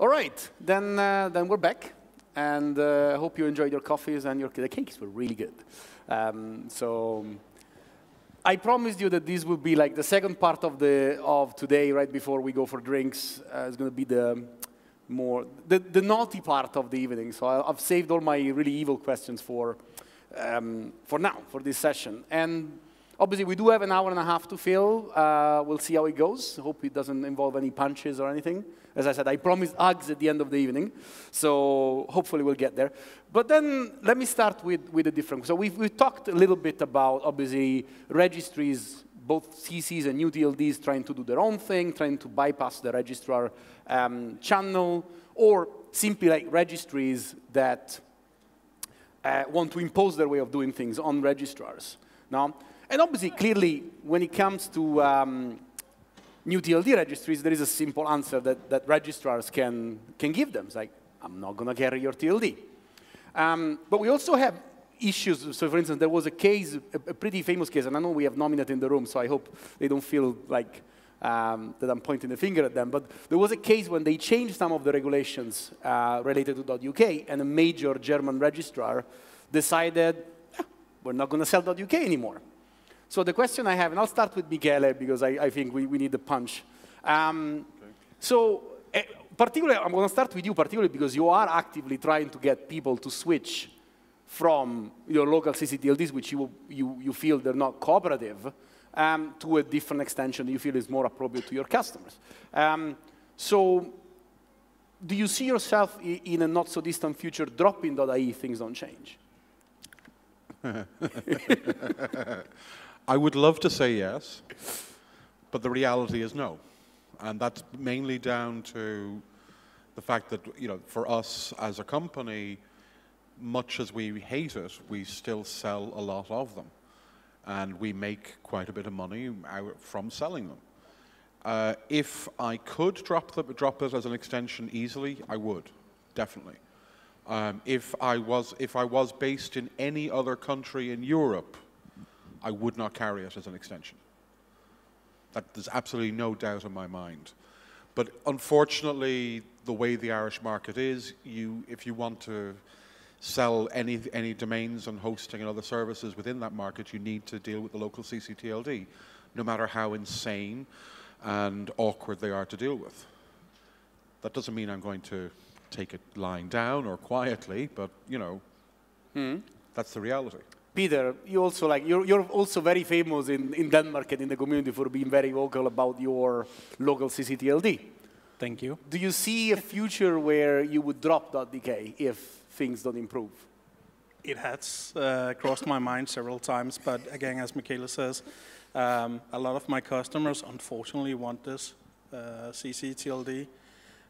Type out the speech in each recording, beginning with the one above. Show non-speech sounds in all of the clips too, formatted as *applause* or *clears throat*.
All right, then, uh, then we're back. And I uh, hope you enjoyed your coffees and your the cakes were really good. Um, so I promised you that this would be like the second part of, the, of today, right before we go for drinks. Uh, it's going to be the more, the, the naughty part of the evening. So I, have saved all my really evil questions for, um, for now, for this session. And obviously, we do have an hour and a half to fill. Uh, we'll see how it goes. Hope it doesn't involve any punches or anything. As I said, I promised hugs at the end of the evening. So hopefully, we'll get there. But then let me start with, with a different. So we've, we've talked a little bit about, obviously, registries both CCs and UTLDs trying to do their own thing, trying to bypass the registrar um, channel, or simply like registries that uh, want to impose their way of doing things on registrars. Now, and obviously, clearly, when it comes to um, new TLD registries, there is a simple answer that, that registrars can, can give them. It's like, I'm not going to carry your TLD. Um, but we also have issues. So for instance, there was a case, a, pretty famous case, and I know we have Nominet in the room, so I hope they don't feel like um, that I'm pointing the finger at them. But there was a case when they changed some of the regulations uh, related to .uk, and a major German registrar decided, yeah, we're not going to sell .uk anymore. So the question I have, and I'll start with Michele, because I, I think we, we need a punch. Um, okay. So uh, particularly, I'm going to start with you, particularly because you are actively trying to get people to switch from your local CCTLDs, which you, you, you feel they're not cooperative, um, to a different extension that you feel is more appropriate to your customers. Um, so do you see yourself in a not so distant future dropping .ie things don't change? *laughs* I would love to say yes, but the reality is no. And that's mainly down to the fact that, you know, for us as a company, much as we hate it, we still sell a lot of them. And we make quite a bit of money from selling them. Uh, if I could drop, the, drop it as an extension easily, I would, definitely. Um, if, I was, if I was based in any other country in Europe, I would not carry it as an extension. That, there's absolutely no doubt in my mind. But unfortunately, the way the Irish market is, you, if you want to sell any, any domains and hosting and other services within that market, you need to deal with the local CCTLD, no matter how insane and awkward they are to deal with. That doesn't mean I'm going to take it lying down or quietly, but you know, hmm. that's the reality. Peter, you also like you're, you're also very famous in, in Denmark and in the community for being very vocal about your local CCTLD. Thank you. Do you see a future where you would drop .dk if things don't improve? It has uh, crossed my mind several times, but again, as Michele says, um, a lot of my customers unfortunately want this uh, CCTLD.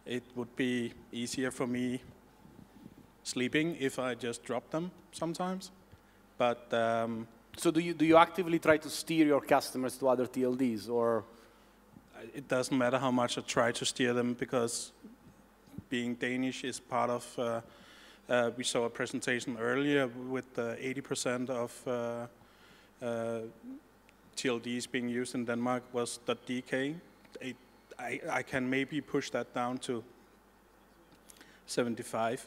It would be easier for me sleeping if I just drop them sometimes. But um, so do you do you actively try to steer your customers to other TLDs or? It doesn't matter how much I try to steer them because being Danish is part of uh, uh, we saw a presentation earlier with 80% of uh, uh, TLDs being used in Denmark was .dk. It, I, I can maybe push that down to 75,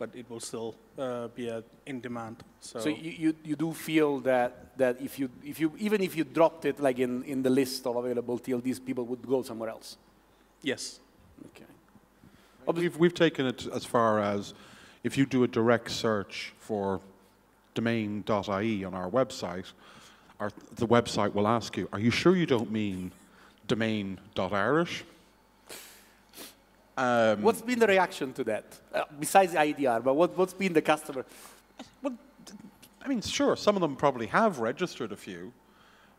but it will still uh, be a, in demand. So, so you, you, you, do feel that, that if you, if you, even if you dropped it like in, in the list of available TLDs, people would go somewhere else? Yes. Okay. We've, we've taken it as far as if you do a direct search for domain.ie on our website, our, the website will ask you, are you sure you don't mean domain.irish? Um, what's been the reaction to that? Uh, besides the IEDR, but what, what's been the customer? Well, I mean, sure, some of them probably have registered a few.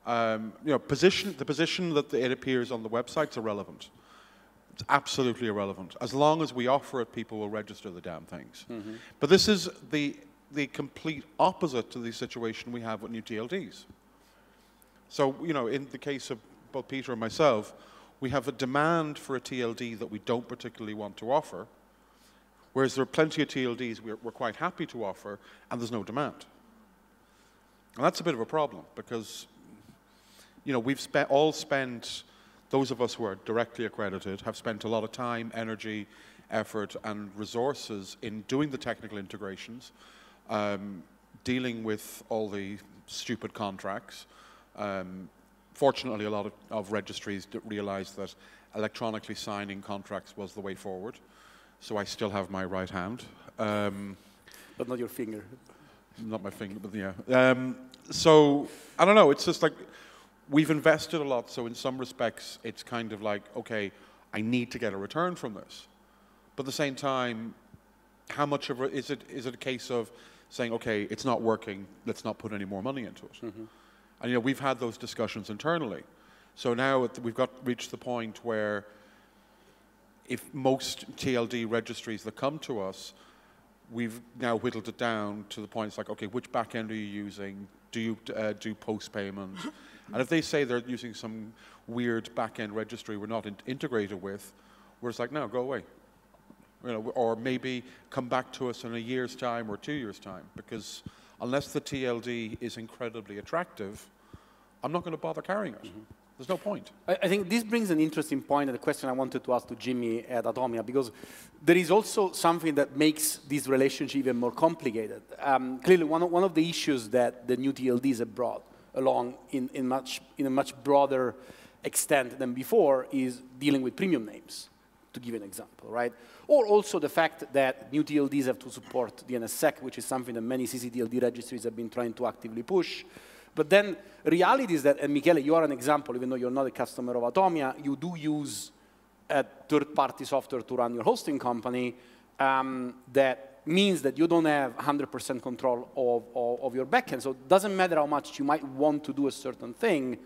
Um, you know, position, the position that it appears on the website is irrelevant. It's absolutely irrelevant. As long as we offer it, people will register the damn things. Mm -hmm. But this is the, the complete opposite to the situation we have with new TLDs. So, you know, in the case of both Peter and myself, we have a demand for a TLD that we don't particularly want to offer, whereas there are plenty of TLDs we're, we're quite happy to offer, and there's no demand. And that's a bit of a problem because, you know, we've all spent those of us who are directly accredited have spent a lot of time, energy, effort and resources in doing the technical integrations, um, dealing with all the stupid contracts. Um, fortunately, a lot of, of registries realized that electronically signing contracts was the way forward. So I still have my right hand. Um, but not your finger. Not my finger, but yeah. Um, so I don't know. It's just like we've invested a lot. So in some respects, it's kind of like, okay, I need to get a return from this. But at the same time, how much of it is it? Is it a case of saying, okay, it's not working, let's not put any more money into it? Mm -hmm. And you know, we've had those discussions internally. So now we've got reached the point where if most TLD registries that come to us, we've now whittled it down to the point it's like, okay, which backend are you using? Do you uh, do post payment? and if they say they're using some weird backend registry we're not in integrated with, we're just like, no, go away you know, or maybe come back to us in a year's time or two years' time. Because unless the TLD is incredibly attractive, I'm not going to bother carrying it. Mm -hmm. There's no point. I, I, think this brings an interesting point and a question I wanted to ask to Jimmy at Atomia, because there is also something that makes this relationship even more complicated. Um, clearly, one of, one of the issues that the new TLDs have brought along in, in, much, in a much broader extent than before is dealing with premium names, to give an example, right? or also the fact that new TLDs have to support DNSSEC, which is something that many CCTLD registries have been trying to actively push. But then reality is that, and Michele, you are an example, even though you're not a customer of Atomia, you do use a third-party software to run your hosting company um, that means that you don't have 100% control of, of, of your backend. So it doesn't matter how much you might want to do a certain thing,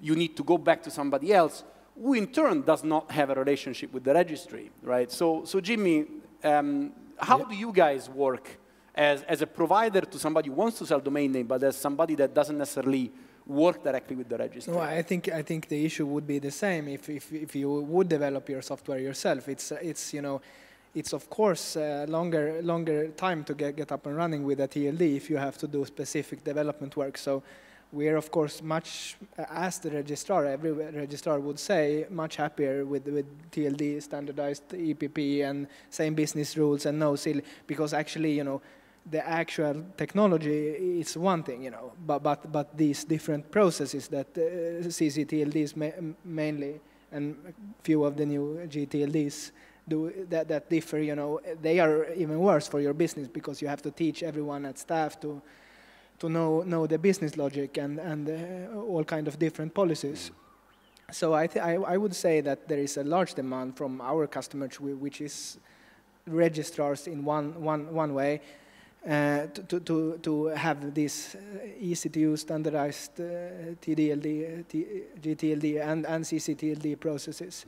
you need to go back to somebody else who in turn does not have a relationship with the registry, right? So, so Jimmy, um, how yeah. do you guys work as, as a provider to somebody who wants to sell domain name, but as somebody that doesn't necessarily work directly with the registry? No, I think I think the issue would be the same if if, if you would develop your software yourself. It's it's you know. It's of course uh, longer longer time to get, get up and running with a TLD if you have to do specific development work. So we are of course much, as the registrar, every registrar would say, much happier with, with TLD, standardized EPP and same business rules and no silly, because actually, you know, the actual technology is one thing, you know, but, but, but these different processes that uh, CCTLDs ma mainly and few of the new GTLDs do that, that differ, you know, they are even worse for your business because you have to teach everyone at staff to to know, know the business logic and, and uh, all kind of different policies. So I, I, I, would say that there is a large demand from our customers, which is registrars in one, one, one way, uh, to, to, to have this uh, easy to use standardized uh, TDLD, T, GTLD, and, and CCTLD processes.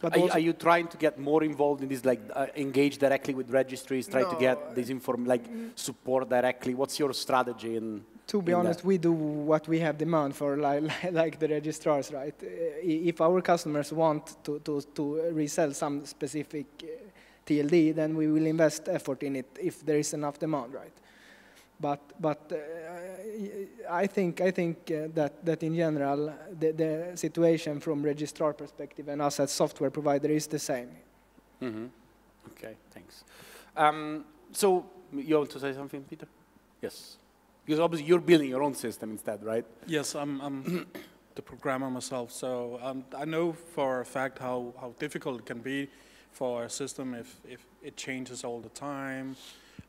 But are, are, you trying to get more involved in this, like uh, engage directly with registries, try no, to get this inform, like support directly? What's your strategy in? To be in honest, that? we do what we have demand for, *laughs* like, like the registrars, right? Uh, if our customers want to, to, to resell some specific uh, TLD, then we will invest effort in it if there is enough demand, right? But, but uh, I think, I think uh, that, that in general, the, the situation from registrar perspective and us as software provider is the same. Mm -hmm. Okay, thanks. Um, so you want to say something, Peter? Yes. Because obviously you're building your own system instead, right? Yes, I'm, I'm *coughs* the programmer myself, so um, I know for a fact how, how difficult it can be for a system if, if it changes all the time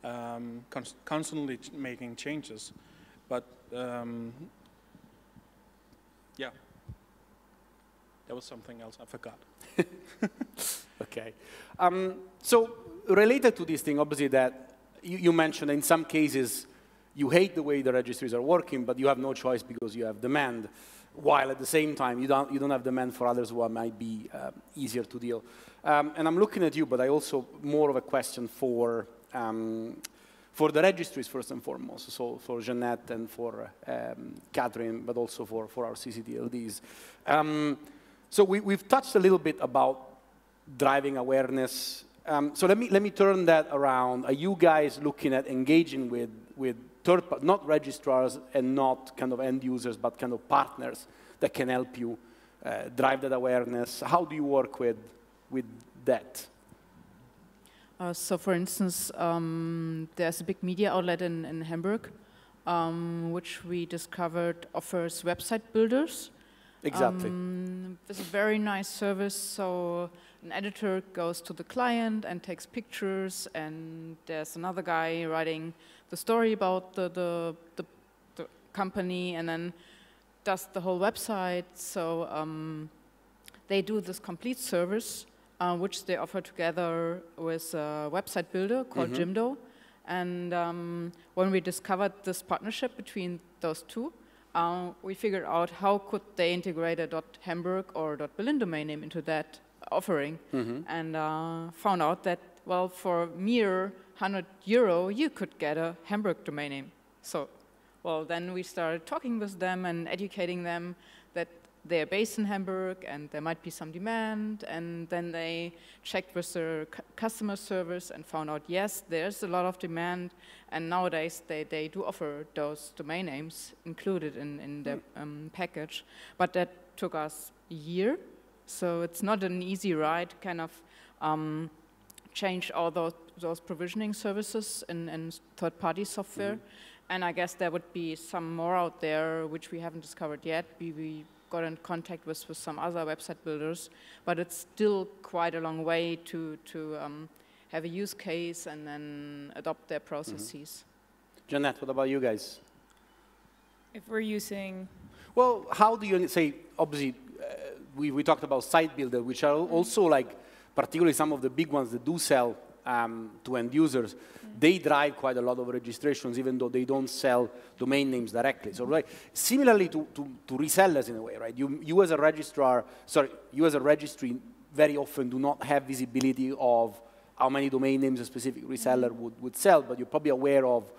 um, constantly ch making changes. But um, yeah, there was something else I forgot. *laughs* okay. Um, so related to this thing, obviously that you, you, mentioned in some cases you hate the way the registries are working, but you have no choice because you have demand, while at the same time you don't, you don't have demand for others who might be uh, easier to deal. Um, and I'm looking at you, but I also more of a question for um, for the registries first and foremost, so for Jeanette and for um, Catherine, but also for, for our CCTLDs. Um, so we, have touched a little bit about driving awareness. Um, so let me, let me turn that around. Are you guys looking at engaging with, with third, not registrars and not kind of end users, but kind of partners that can help you uh, drive that awareness? How do you work with, with that? Uh, so, for instance, um, there's a big media outlet in, in Hamburg, um, which we discovered offers website builders. Exactly. Um, it's a very nice service. So an editor goes to the client and takes pictures, and there's another guy writing the story about the, the, the, the company, and then does the whole website. So um, they do this complete service, uh, which they offer together with a website builder called Mhm. Jimdo. And um, when we discovered this partnership between those two, uh, we figured out how could they integrate a .hamburg or .berlin domain name into that offering, Mhm. and uh, found out that well, for mere 100 euro, you could get a Hamburg domain name. So, well, then we started talking with them and educating them they're based in Hamburg and there might be some demand. And then they checked with their customer service and found out yes, there's a lot of demand. And nowadays they, they do offer those domain names included in, in the um, package. But that took us a year. So it's not an easy ride, kind of um, change all those, those provisioning services in, in third-party software. And I guess there would be some more out there which we haven't discovered yet. We, we got in contact with, with some other website builders, but it's still quite a long way to, to um, have a use case and then adopt their processes. Jeanette, what about you guys? If we're using, Well, how do you say, obviously, uh, we, we talked about site builder, which are also like, particularly some of the big ones that do sell um, to end users, they drive quite a lot of registrations, even though they don't sell domain names directly. So, right, similarly to, to, to resellers in a way, right? You, you as a registrar, sorry, you as a registry very often do not have visibility of how many domain names a specific reseller would, would sell, but you're probably aware of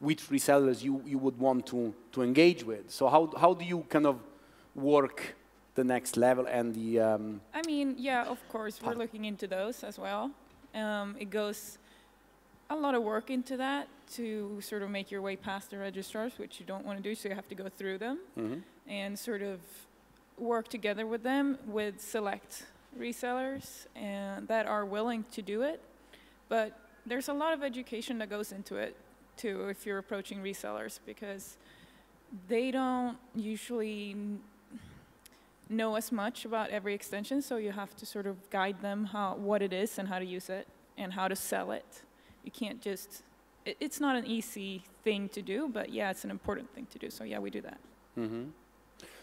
which resellers you, you would want to, to engage with. So how, how do you kind of work the next level and the, um, I mean, yeah, of course, we're looking into those as well. Um, it goes a lot of work into that to sort of make your way past the registrars, which you don't want to do, so you have to go through them mhm. and sort of work together with them with select resellers and that are willing to do it. But there's a lot of education that goes into it too if you're approaching resellers because they don't usually know as much about every extension, so you have to sort of guide them how what it is and how to use it and how to sell it. You can't just it, it's not an easy thing to do, but yeah, it's an important thing to do. So yeah, we do that. Mhm.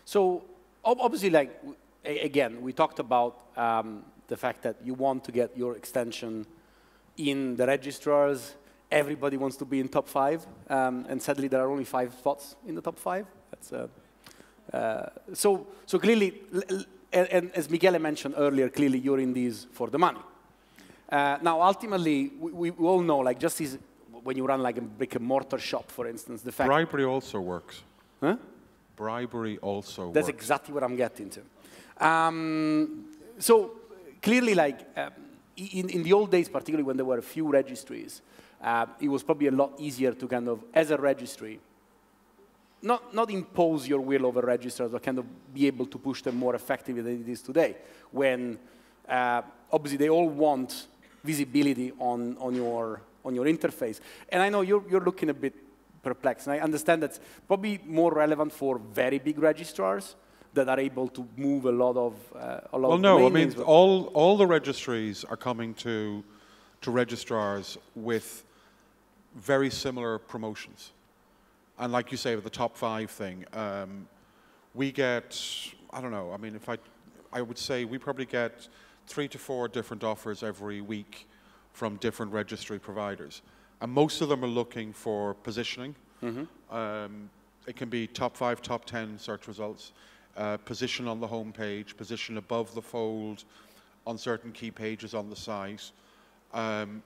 So obviously, like again, we talked about um, the fact that you want to get your extension in the registrars. Everybody wants to be in top five, um, and sadly, there are only five spots in the top five. That's uh, uh, so. So clearly, and, and as Michele mentioned earlier, clearly you're in these for the money. Uh, now, ultimately, we, we all know, like, just as when you run like a brick and mortar shop, for instance, the fact. Bribery also works. Huh? Bribery also works. That's works. exactly what I'm getting to. Um, so clearly, like um, in, in the old days, particularly when there were a few registries, uh, it was probably a lot easier to kind of, as a registry, not, not impose your will over registrars, but kind of be able to push them more effectively than it is today. When uh, obviously they all want visibility on, on, your, on your interface. And I know you're, you're looking a bit perplexed, and I understand that's probably more relevant for very big registrars that are able to move a lot of uh, a lot Well, of no, I mean, all, all the registries are coming to, to registrars with very similar promotions. And like you say, with the top five thing, um, we get, I don't know, I mean, if I, I would say we probably get three to four different offers every week from different registry providers. And most of them are looking for positioning. Um, it can be top five, top 10 search results, uh, position on the home page, position above the fold on certain key pages on the site. Um,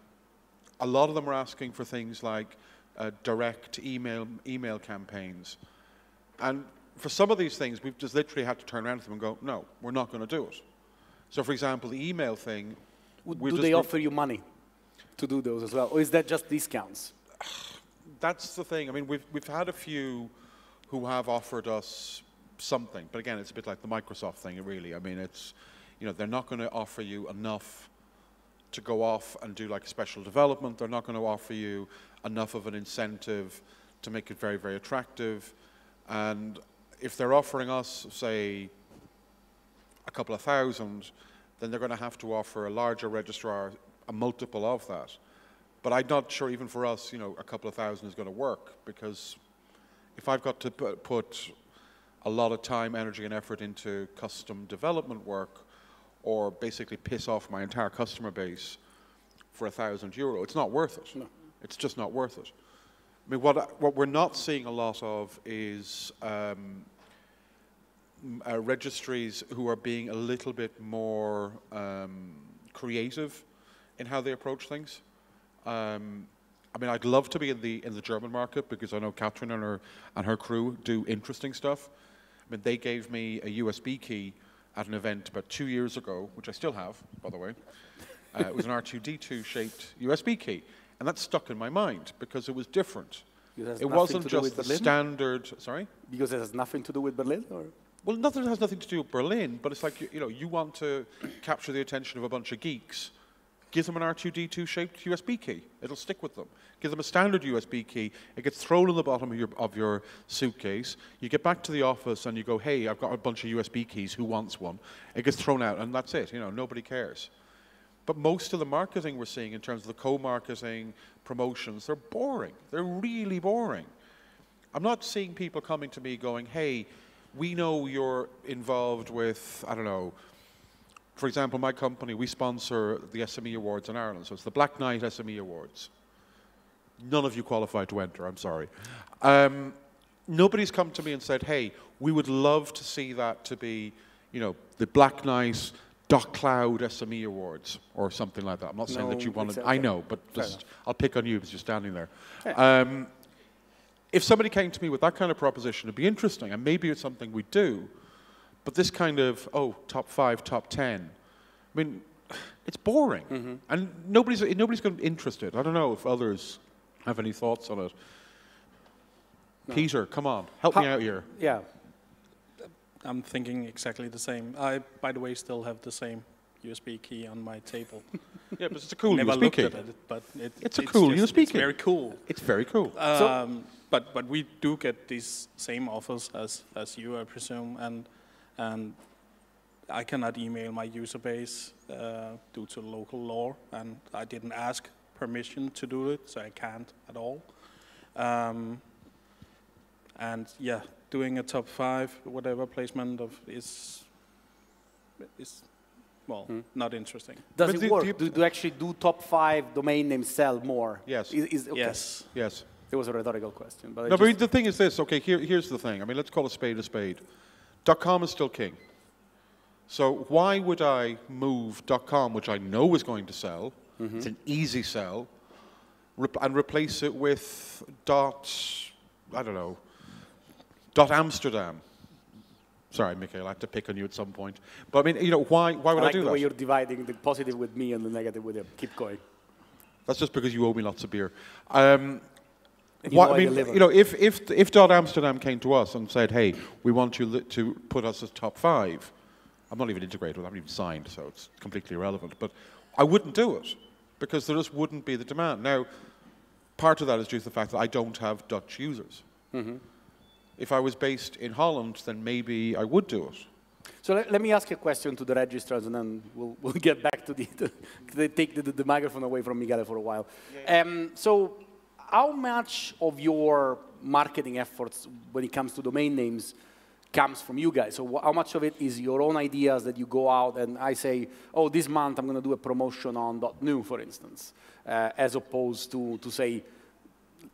a lot of them are asking for things like uh, direct email email campaigns. And for some of these things, we've just literally had to turn around to them and go, no, we're not going to do it. So, for example, the email thing. Do they offer you money to do those as well, or is that just discounts? *sighs* that's the thing. I mean, we've, we've had a few who have offered us something, but again, it's a bit like the Microsoft thing, really. I mean, it's, you know, they're not going to offer you enough to go off and do like a special development. They're not going to offer you enough of an incentive to make it very, very attractive. And if they're offering us, say, a couple of thousand, then they're going to have to offer a larger registrar a multiple of that. But I'm not sure even for us, you know, a couple of thousand is going to work because if I've got to put a lot of time, energy, and effort into custom development work, or basically piss off my entire customer base for a thousand euro, it's not worth it. No. It's just not worth it. I mean, what, what we're not seeing a lot of is um, uh, registries who are being a little bit more um, creative in how they approach things. Um, I mean, I'd love to be in the in the German market because I know Catherine and her and her crew do interesting stuff. I mean, they gave me a USB key at an event about two years ago, which I still have, by the way. Uh, it was an R2D2 shaped USB key, and that stuck in my mind because it was different. It It wasn't just the Berlin? standard. Sorry. Because it has nothing to do with Berlin, or Well, nothing has nothing to do with Berlin, but it's like you, you know, you want to capture the attention of a bunch of geeks. Give them an R2D2 shaped USB key. It'll stick with them. Give them a standard USB key. It gets thrown in the bottom of your of your suitcase. You get back to the office and you go, "Hey, I've got a bunch of USB keys. Who wants one?" It gets thrown out, and that's it. You know, nobody cares. But most of the marketing we're seeing in terms of the co-marketing promotions, they're boring. They're really boring. I'm not seeing people coming to me going, hey, we know you're involved with, I don't know, for example, my company, we sponsor the SME Awards in Ireland. So it's the Blacknight SME Awards. None of you qualify to enter, I'm sorry. Um, nobody's come to me and said, hey, we would love to see that to be, you know, the Blacknight .cloud SME Awards or something like that. I'm not saying that you want to, I know, but just, I'll pick on you because you're standing there. Yeah. Um, if somebody came to me with that kind of proposition, it'd be interesting, and maybe it's something we do. But this kind of oh, top five, top ten, I mean, it's boring, Mm-hmm. and nobody's nobody's going to be interested. I don't know if others have any thoughts on it. Peter, come on, help me out here. yeah. I'm thinking exactly the same. I, by the way, still have the same USB key on my table. *laughs* Yeah, but it's a cool Never USB looked key. at it, but it, It's a cool just- USB It's key. very cool. It's very cool. Um, but but we do get these same offers as as you, I presume, and and I cannot email my user base uh, due to local law, and I didn't ask permission to do it, so I can't at all. Um, and yeah, doing a top five, whatever placement of is is well Hmm. not interesting. Does But it do- work? do Do, you- do, actually do top five domain names sell more? Yes. Is, is- okay. Yes. yes. It was a rhetorical question, but No, but the thing is this. Okay, here, here's the thing. I mean, let's call a spade a spade. .com is still king. So why would I move .com, which I know is going to sell? It's an easy sell, rep- and replace it with dot, I don't know, dot Amsterdam. Sorry, Michiel, I have to pick on you at some point. But I mean, you know, why, why would I, like do the that? way you're dividing the positive with me and the negative with him. Keep going. That's just because you owe me lots of beer. Um, And you what, know I I mean, deliver. you know, if, if, if Dot Amsterdam came to us and said, hey, we want you li- to put us as top five, I'm not even integrated, I haven't even signed, so it's completely irrelevant. But I wouldn't do it because there just wouldn't be the demand. Now, part of that is due to the fact that I don't have Dutch users. Mm-hmm. If I was based in Holland, then maybe I would do it. So let, let me ask a question to the registrars, and then we'll, *laughs* we'll get back to the, *laughs* to the take the, the microphone away from Miguel for a while. Um, so, how much of your marketing efforts when it comes to domain names comes from you guys? So, how much of it is your own ideas that you go out and I say, oh, this month I'm going to do a promotion on .new, for instance, uh, as opposed to to say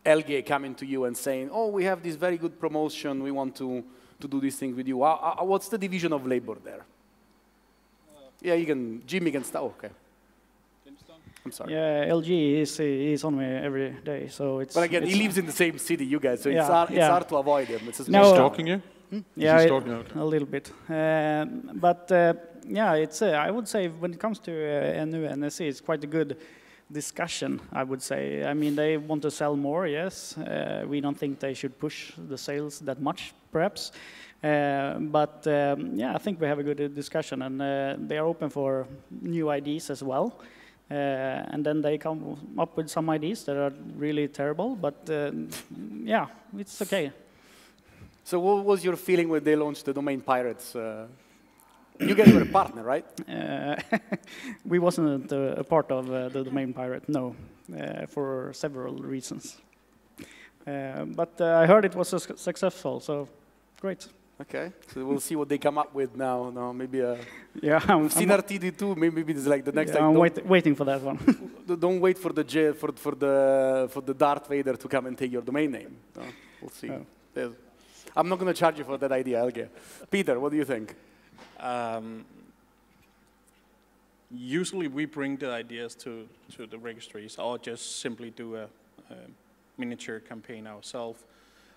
Helge coming to you and saying, oh, we have this very good promotion, we want to, to do this thing with you. Uh, uh, what's the division of labor there? Yeah, you can, Jimmy can start, okay. I'm sorry. Yeah, Helge is is on me every day, so it's. But again, he lives in the same city you guys, so it's, hard, it's yeah. hard to avoid him. It's just No, Is he uh, stalking you? Yeah, Is he it- Okay. a little bit. Um, but uh, yeah, it's. Uh, I would say when it comes to uh, NU and NSE, it's quite a good discussion. I would say. I mean, they want to sell more. Yes, uh, we don't think they should push the sales that much, perhaps. Uh, but um, yeah, I think we have a good uh, discussion, and uh, they are open for new ideas as well. Uh, and then they come up with some ideas that are really terrible, but uh, yeah, it's okay. So what was your feeling when they launched the domain pirates? You guys were a partner, right? *laughs* Uh, *laughs* we wasn't uh, a part of uh, the domain pirate, no, uh, for several reasons. Uh, but uh, I heard it was su- successful, so great. Okay, so we'll see what they come up with now. No, maybe uh, *laughs* Yeah, I'm, we've seen I'm- R2D2. Maybe it's like the next yeah, time. I'm wait, waiting for that one. don't wait for the J, for for the for the Darth Vader to come and take your domain name. No, we'll see. Oh. I'm not going to charge you for that idea, Helge. Peter, what do you think? Um, usually we bring the ideas to, to the registries or just simply do a, a miniature campaign ourselves.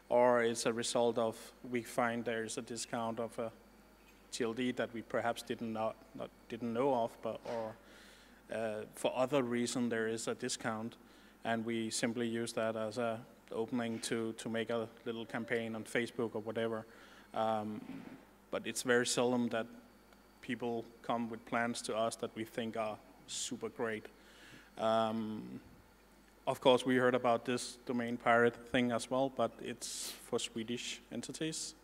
Or it's a result of we find there's a discount of a TLD that we perhaps didn't know, not, didn't know of, but or uh, for other reason there is a discount, and we simply use that as a opening to, to make a little campaign on Facebook or whatever. Um, but it's very seldom that people come with plans to us that we think are super great. Um, of course, we heard about this domain pirate thing as well, but it's for Swedish entities,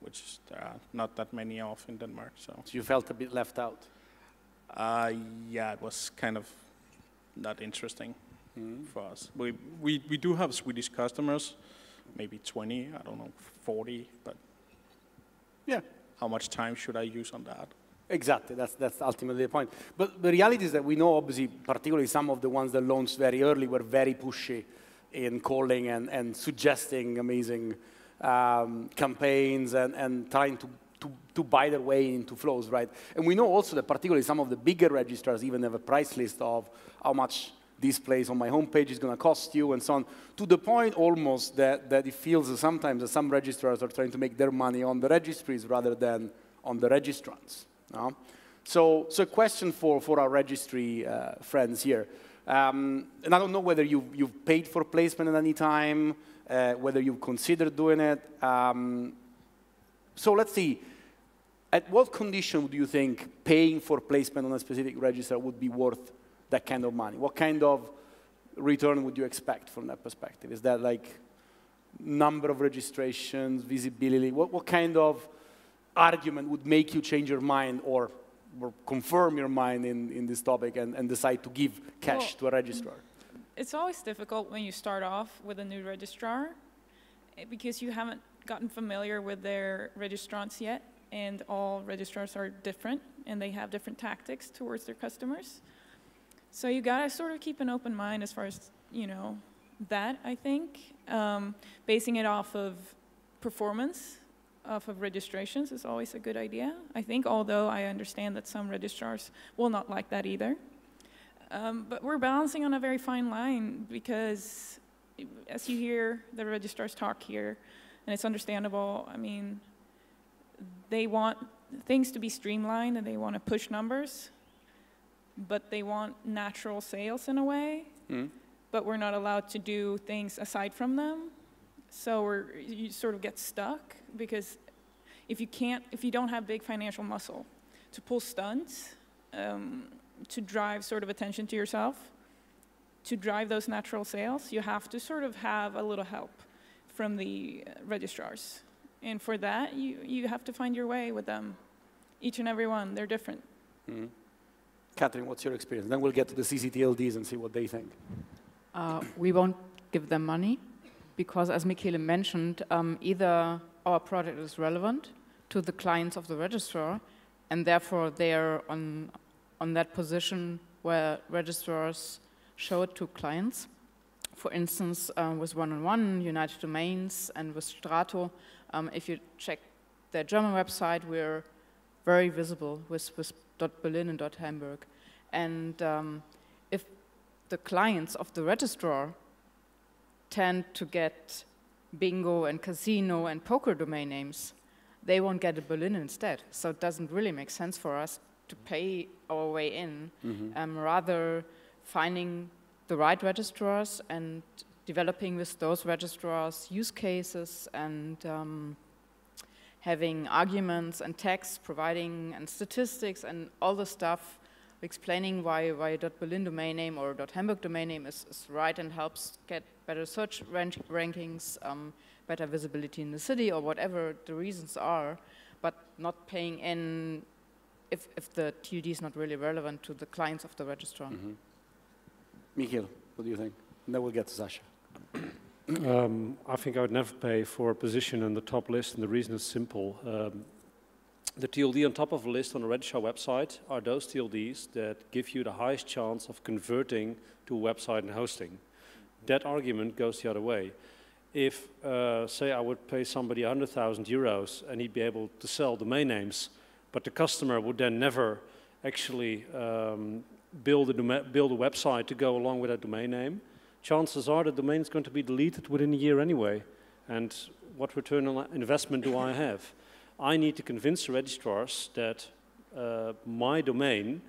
which there are not that many of in Denmark. So, So you felt a bit left out. uh, yeah, it was kind of not interesting for us. We, we, we do have Swedish customers, maybe 20, I don't know, 40, but Yeah. how much time should I use on that? Exactly, that's, that's ultimately the point. But the reality is that we know, obviously, particularly some of the ones that launched very early were very pushy in calling and, and suggesting amazing um, campaigns and, and trying to, to, to buy their way into flows, right? And we know also that particularly some of the bigger registrars even have a price list of how much this place on my homepage is going to cost you and so on, to the point almost that, that it feels sometimes that some registrars are trying to make their money on the registries rather than on the registrants. No? So, so a question for, for our registry uh, friends here. Um, and I don't know whether you've, you've paid for placement at any time, uh, whether you've considered doing it. Um, so let's see. At what condition do you think paying for placement on a specific register would be worth that kind of money? What kind of return would you expect from that perspective? Is that like number of registrations, visibility? What, what kind of argument would make you change your mind or, or confirm your mind in, in this topic and, and decide to give cash to a registrar? It's always difficult when you start off with a new registrar eh, because you haven't gotten familiar with their registrants yet, and all registrars are different and they have different tactics towards their customers. So you gotta sort of keep an open mind as far as you know that. I think um, basing it off of performance off of registrations is always a good idea. I think, although I understand that some registrars will not like that either. Um, but we're balancing on a very fine line because, as you hear the registrars talk here, and it's understandable, I mean, they want things to be streamlined and they want to push numbers, but they want natural sales in a way, Mm. but we're not allowed to do things aside from them. So we're, you sort of get stuck because if you can't, if you don't have big financial muscle to pull stunts, um, to drive sort of attention to yourself, to drive those natural sales, you have to sort of have a little help from the registrars. And for that, you, you have to find your way with them. Each and every one, they're different. Mm. Catherine, what's your experience? Then we'll get to the CCTLDs and see what they think. Uh, we won't give them money because, as Michele mentioned, um, either our product is relevant to the clients of the registrar, and therefore they are on, on that position where registrars show it to clients. For instance, uh, with 1&1, United Domains, and with Strato, um, if you check their German website, we're very visible with, with .berlin and dot .hamburg. And um, if the clients of the registrar tend to get bingo and casino and poker domain names, they won't get a Berlin instead. So it doesn't really make sense for us to pay our way in, um, rather finding the right registrars and developing with those registrars use cases and um, having arguments and texts, providing and statistics and all the stuff explaining why, why .berlin domain name or .hamburg domain name is, is right and helps get better search rank rankings, um, better visibility in the city or whatever the reasons are, but not paying in if, if the TLD is not really relevant to the clients of the registrar. Mm -hmm. Michiel, what do you think? And then we'll get to Sasha. Um, I think I would never pay for a position in the top list, and the reason is simple. Um, the TLD on top of a list on a Redshaw website are those TLDs that give you the highest chance of converting to a website and hosting. That argument goes the other way. If, uh, say, I would pay somebody 100,000 euros and he'd be able to sell domain names, but the customer would then never actually um, build, a build a website to go along with that domain name, chances are the domain is going to be deleted within a year anyway. And what return on investment do I have? I need to convince the registrars that uh, my domain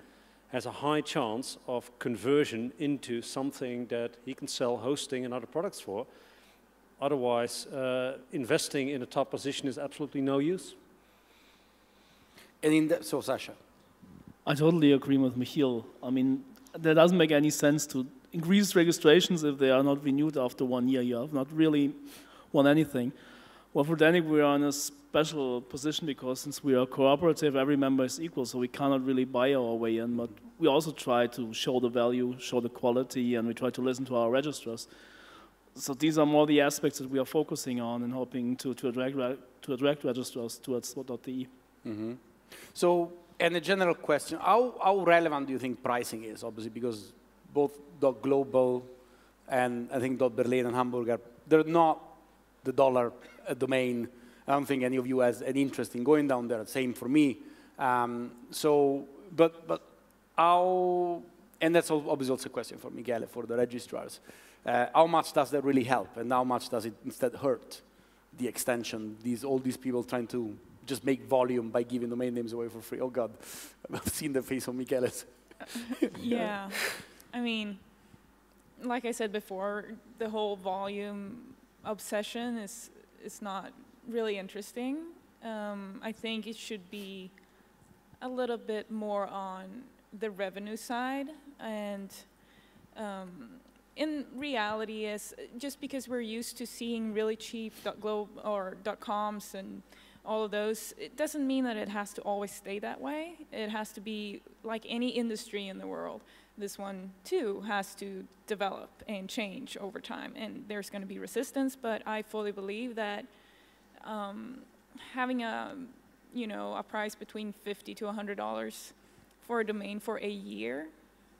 has a high chance of conversion into something that he can sell hosting and other products for. Otherwise, uh, investing in a top position is absolutely no use. And in that, so Sasha. I totally agree with Michiel. I mean, that doesn't make any sense to increase registrations if they are not renewed after one year. You have not really won anything. Well, for DENIC, we are in a special position because since we are cooperative, every member is equal, so we cannot really buy our way in. But we also try to show the value, show the quality, and we try to listen to our registrars. So these are more the aspects that we are focusing on and hoping to, to, attract, to attract registrars towards SWOT.de. Mm -hmm. So, and a general question, how, how relevant do you think pricing is? Obviously, because both global and I think Berlin and Hamburg are, they're not the dollar domain. I don't think any of you has an interest in going down there. Same for me. Um, so, but, but how, and that's obviously also a question for Miguel, for the registrars. Uh, how much does that really help and how much does it instead hurt the extension? These, all these people trying to just make volume by giving domain names away for free. Oh God, *laughs* I've seen the face of Michele's. *laughs* yeah. I mean, like I said before, the whole volume obsession is is not really interesting. Um, I think it should be a little bit more on the revenue side and um, in reality is just because we're used to seeing really cheap .globe or .coms and all of those, it doesn't mean that it has to always stay that way. It has to be like any industry in the world this one too has to develop and change over time. And there's going to be resistance, but I fully believe that um, having a, you know, a price between 50 to $100 for a domain for a year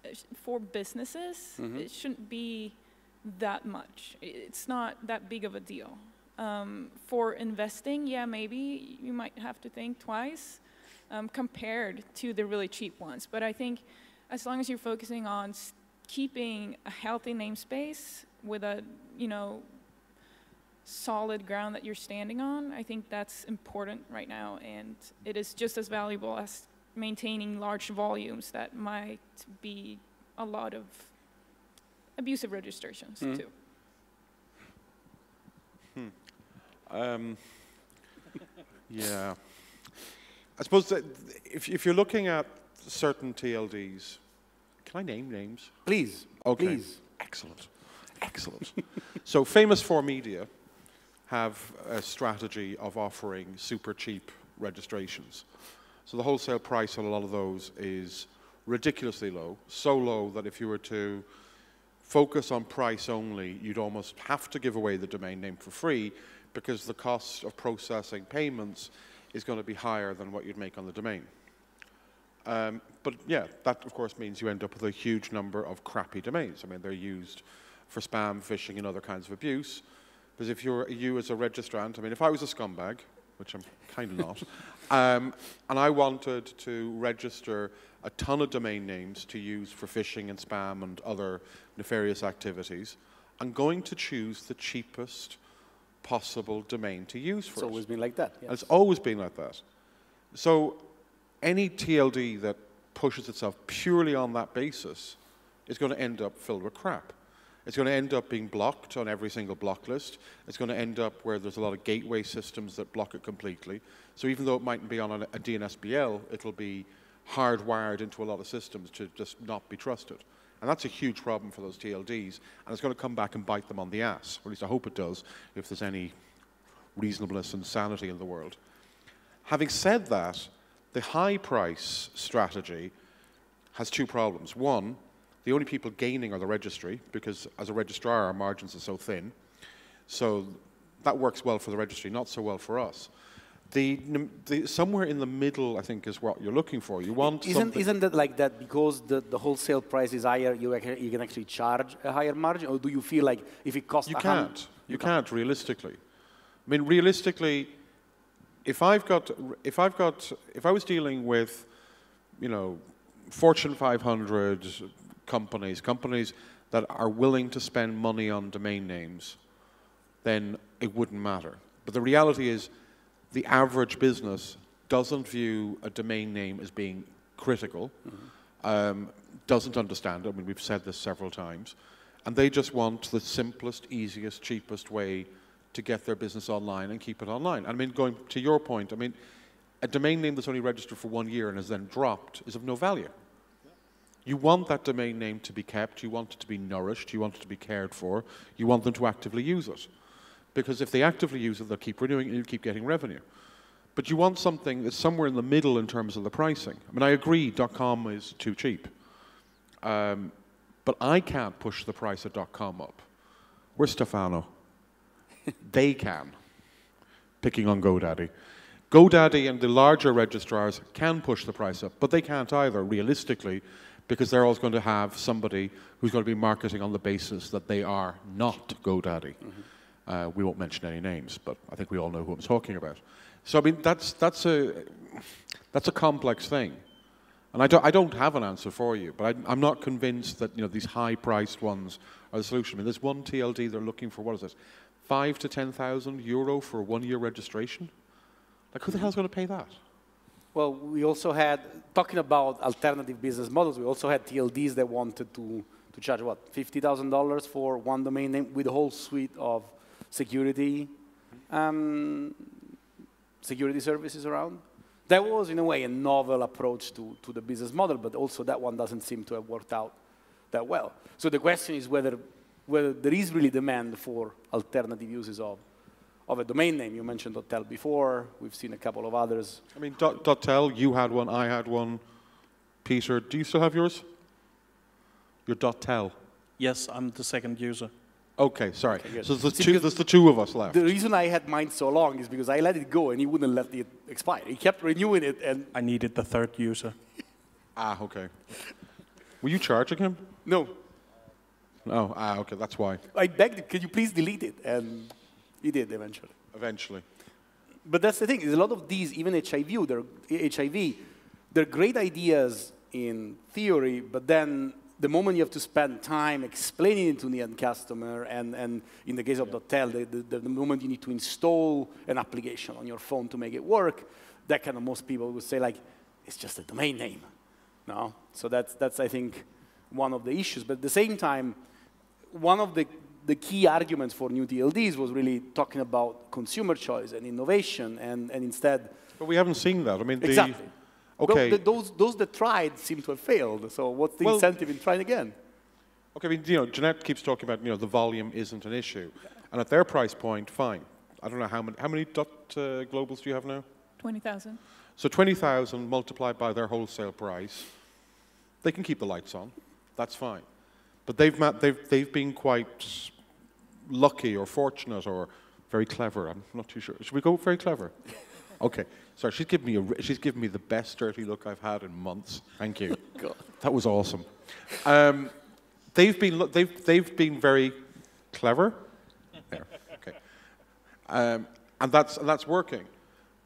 uh, for businesses, mm -hmm. it shouldn't be that much. It's not that big of a deal. Um, for investing, yeah, maybe you might have to think twice um, compared to the really cheap ones. But I think as long as you're focusing on keeping a healthy namespace with a, you know, solid ground that you're standing on, I think that's important right now, and it is just as valuable as maintaining large volumes that might be a lot of abusive registrations mm. too. Hmm. Um, *laughs* yeah. I suppose that if, if you're looking at certain TLDs, can I name names? Please. Okay. Please. Excellent. Excellent. *laughs* so Famous Four Media have a strategy of offering super cheap registrations. So the wholesale price on a lot of those is ridiculously low, so low that if you were to focus on price only, you'd almost have to give away the domain name for free because the cost of processing payments is going to be higher than what you'd make on the domain. Um, but yeah, that of course means you end up with a huge number of crappy domains. I mean, they're used for spam, phishing, and other kinds of abuse. Because if you're you as a registrant, I mean, if I was a scumbag, which I'm kind of not, *laughs* um, and I wanted to register a ton of domain names to use for phishing and spam and other nefarious activities, I'm going to choose the cheapest possible domain to use for it's it. It's always been like that. Yes. It's always been like that. So any TLD that pushes itself purely on that basis is going to end up filled with crap. It's going to end up being blocked on every single block list. It's going to end up where there's a lot of gateway systems that block it completely. So even though it mightn't be on a, a DNSBL, it'll be hardwired into a lot of systems to just not be trusted. And that's a huge problem for those TLDs, and it's going to come back and bite them on the ass. Or at least I hope it does, if there's any reasonableness and sanity in the world. Having said that, the high price strategy has two problems. One, the only people gaining are the registry, because as a registrar, our margins are so thin. So that works well for the registry, not so well for us. The, the, somewhere in the middle, I think, is what you're looking for. You want isn't isn't that like that because the, the wholesale price is higher, you you can actually charge a higher margin, or do you feel like if it costs You can't. You can't realistically. I mean, realistically, if I've got, if I've got, if I was dealing with, you know, Fortune 500 companies, companies that are willing to spend money on domain names, then it wouldn't matter. But the reality is, the average business doesn't view a domain name as being critical, um, doesn't understand it. I mean, we've said this several times. And they just want the simplest, easiest, cheapest way to get their business online and keep it online. I mean, going to your point, I mean, a domain name that's only registered for one year and is then dropped is of no value. You want that domain name to be kept, you want it to be nourished, you want it to be cared for, you want them to actively use it. Because if they actively use it, they'll keep renewing and you'll keep getting revenue. But you want something that's somewhere in the middle in terms of the pricing. I mean, I agree, .com is too cheap. Um, but I can't push the price of .com up. Where's Stefano? They can, picking on GoDaddy. GoDaddy and the larger registrars can push the price up, but they can't either, realistically, because they're always going to have somebody who's going to be marketing on the basis that they are not GoDaddy. Uh, we won't mention any names, but I think we all know who I'm talking about. So I mean, that's that's a that's a complex thing, and I don't I don't have an answer for you. But I, I'm not convinced that you know these high-priced ones are the solution. I mean, there's one TLD they're looking for. What is it? Five to ten thousand euro for a one-year registration. Like, who the hell's going to pay that? Well, we also had, talking about alternative business models, we also had TLDs that wanted to, to charge, what, $50,000 for one domain name with a whole suite of security, um, security services around. That was, in a way, a novel approach to, to the business model, but also that one doesn't seem to have worked out that well. So the question is whether, whether there is really demand for alternative uses of, of a domain name. You mentioned hotel before. We've seen a couple of others. I mean, dot, dot tel, you had one, I had one. Peter, do you still have yours? Your dot tel. Yes, I'm the second user. Okay, sorry. Okay, so there's, See, two, there's the two of us left. The reason I had mine so long is because I let it go and he wouldn't let it expire. He kept renewing it and I needed the third user. Ah, okay. Were you charging him? no, Oh, ah, okay, that's why. I begged him, can you please delete it? And he did eventually. Eventually. But that's the thing, is a lot of these, even HIV, they're, HIV, they're great ideas in theory, but then the moment you have to spend time explaining it to the end customer, and, and in the case of Dotel, the, the, the moment you need to install an application on your phone to make it work, that kind of most people would say like, it's just a domain name. No? So that's, that's I think, one of the issues. But at the same time, one of the, the key arguments for new TLDs was really talking about consumer choice and innovation, and, and instead, But we haven't seen that. I mean, exactly. Tho- Okay. th- those, those that tried seem to have failed. So what's the Well- incentive in trying again? Okay, I mean, you know, Jeanette keeps talking about, you know, the volume isn't an issue. And at their price point, fine. I don't know how many, how many dot uh, globals do you have now? 20,000. So 20,000 multiplied by their wholesale price, they can keep the lights on. That's fine. But they've, ma- they've, they've been quite lucky or fortunate or very clever. I'm not too sure. Should we go very clever? Okay. Sorry, she's given me, a, she's given me the best dirty look I've had in months. Thank you. *laughs* God. That was awesome. Um, they've, been, they've, they've been very clever. There. Okay. Um, and, that's, and that's working.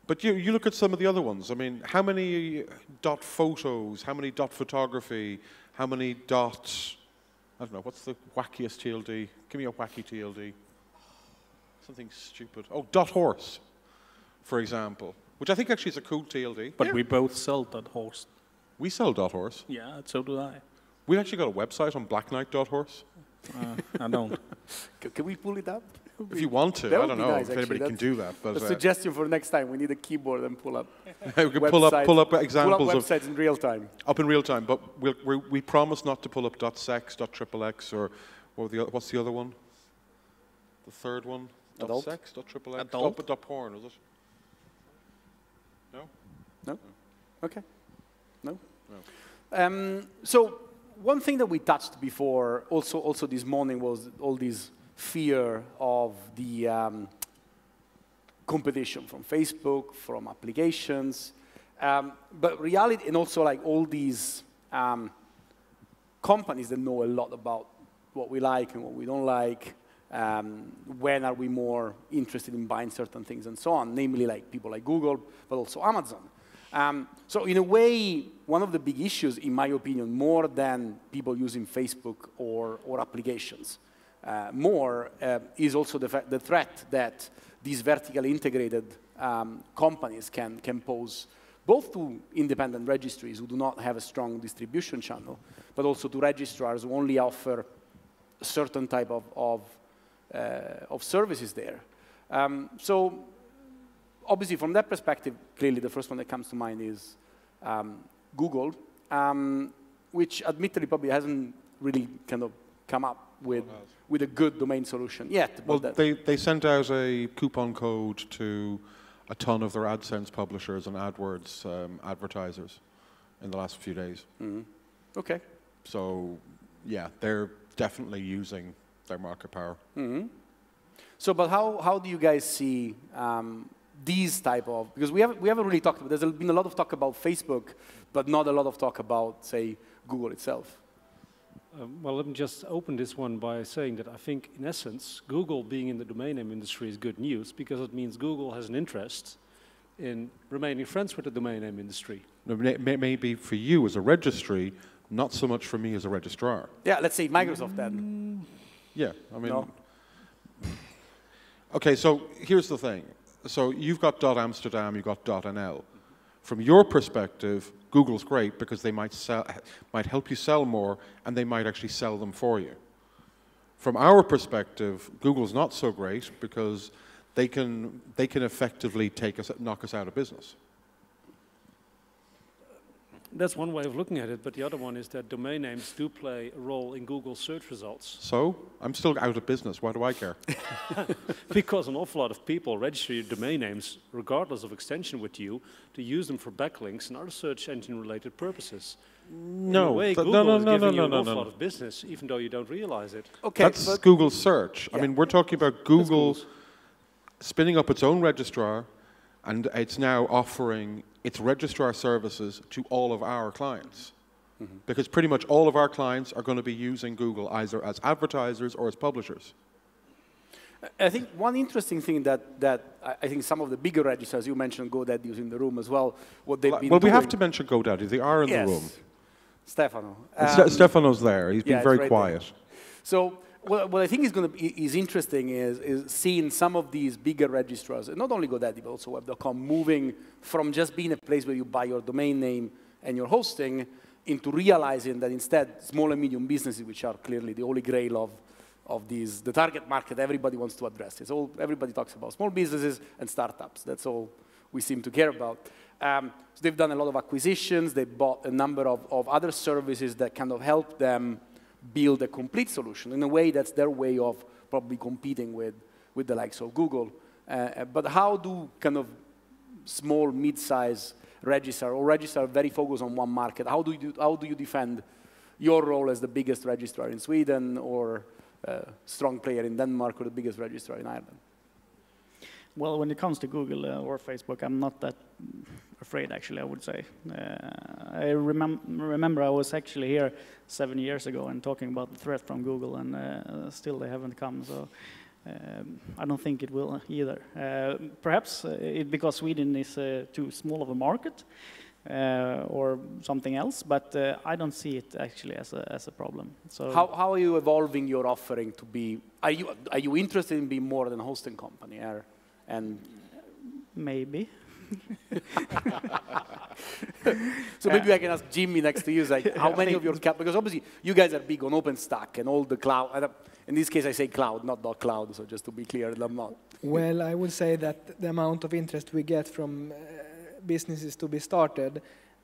But you, you look at some of the other ones. I mean, how many dot photos, how many dot photography, how many dot, I don't know, what's the wackiest TLD? Give me a wacky TLD. Something stupid. Oh, dot horse, for example, which I think actually is a cool TLD. But we both sell Dot horse. We sell dot horse. Yeah, so do I. We've actually got a website on blacknight.horse. Uh, I don't. *laughs* C- can we pull it up? If you want to, I don't know nice, if anybody actually. can do that. But A uh, suggestion for next time: we need a keyboard and pull up. *laughs* we *laughs* can pull up websites- pull up Pull examples up of websites in real time. up in real time. But we'll, we we promise not to pull up .sex, .xxx, or what the, what's the other one? The third one? Adult? .sex, .xxx, Adult? Dot, dot porn, is it? No. No. Okay. No. Um, so one thing that we touched before, also also this morning, was all this fear of the um, competition from Facebook, from applications, um, but reality, and also like all these um, companies that know a lot about what we like and what we don't like. Um, when are we more interested in buying certain things and so on, namely like people like Google, but also Amazon. Um, so in a way, one of the big issues, in my opinion, more than people using Facebook or, or applications, uh, more uh, is also the, the threat that these vertically integrated um, companies can, can pose both to independent registries who do not have a strong distribution channel, but also to registrars who only offer a certain type of, of, uh, of services there. Um, so obviously, from that perspective, clearly the first one that comes to mind is um, Google, um, which admittedly probably hasn't really kind of come up with, with a good domain solution yet. Well, that- they, they sent out a coupon code to a ton of their AdSense publishers and AdWords um, advertisers in the last few days. Mhm. Okay. So, yeah, they're definitely using their market power. hmm So, but how, how do you guys see um, these type of, because we haven't, we haven't really talked about, there's been a lot of talk about Facebook, but not a lot of talk about, say, Google itself. Um, well, let me just open this one by saying that I think, in essence, Google being in the domain name industry is good news because it means Google has an interest in remaining friends with the domain name industry. No, may- may- Maybe for you as a registry, not so much for me as a registrar. Yeah, let's see, Microsoft then. Yeah, I mean. No. Okay, so here's the thing. So you've got .amsterdam, you've got .nl. From your perspective, Google's great because they might sell, might help you sell more, and they might actually sell them for you. From our perspective, Google's not so great because they can they can effectively take us knock us out of business. That's one way of looking at it, but the other one is that domain names do play a role in Google search results So I'm still out of business. Why do I care? *laughs* because an awful lot of people register your domain names, regardless of extension with you, to use them for backlinks and other search engine related purposes. in a No, way, th- Google no, no, is no, giving no, you no, an no, awful no. lot of business, even though you don't realize it. Okay, That's Google search. I mean, we're talking about Google spinning up its own registrar, and it's now offering its registrar services to all of our clients. Mm-hmm. Because pretty much all of our clients are going to be using Google either as advertisers or as publishers. I think one interesting thing that, that I think some of the bigger registrars, you mentioned GoDaddy is in the room as well, what they've been well, we have to mention GoDaddy. They are in yes. the room. Stefano. Um, Stefano's there. He's yeah, been very right there. quiet. So what, what I think is going to be is interesting is, is seeing some of these bigger registrars, not only GoDaddy but also Web.com, moving from just being a place where you buy your domain name and your hosting into realizing that instead small and medium businesses, which are clearly the holy grail of of these, the target market everybody wants to address. It's all everybody talks about small businesses and startups. That's all we seem to care about. Um, so they've done a lot of acquisitions. They bought a number of, of other services that kind of help them build a complete solution. In a way, that's their way of probably competing with, with the likes of Google. Uh, but how do kind of small, mid-size registrar or registrar very focused on one market? How do you, how do you defend your role as the biggest registrar in Sweden or uh, strong player in Denmark or the biggest registrar in Ireland? Well, when it comes to Google uh, or Facebook, I'm not that afraid, actually, I would say. Uh, I remem remember I was actually here seven years ago and talking about the threat from Google, and uh, still they haven't come, so um, I don't think it will either. Uh, perhaps uh, it, because Sweden is uh, too small of a market, uh, or something else, but uh, I don't see it actually as a, as a problem. So How, how are you evolving your offering to be, are you, are you interested in being more than a hosting company? Or, and maybe. So maybe I can ask Jimmy next to you, like, how many of your, ca- because obviously you guys are big on OpenStack and all the cloud, and, in this case I say cloud, not dot cloud, so just to be clear, I'm not. Well, I would say that the amount of interest we get from uh, businesses to be started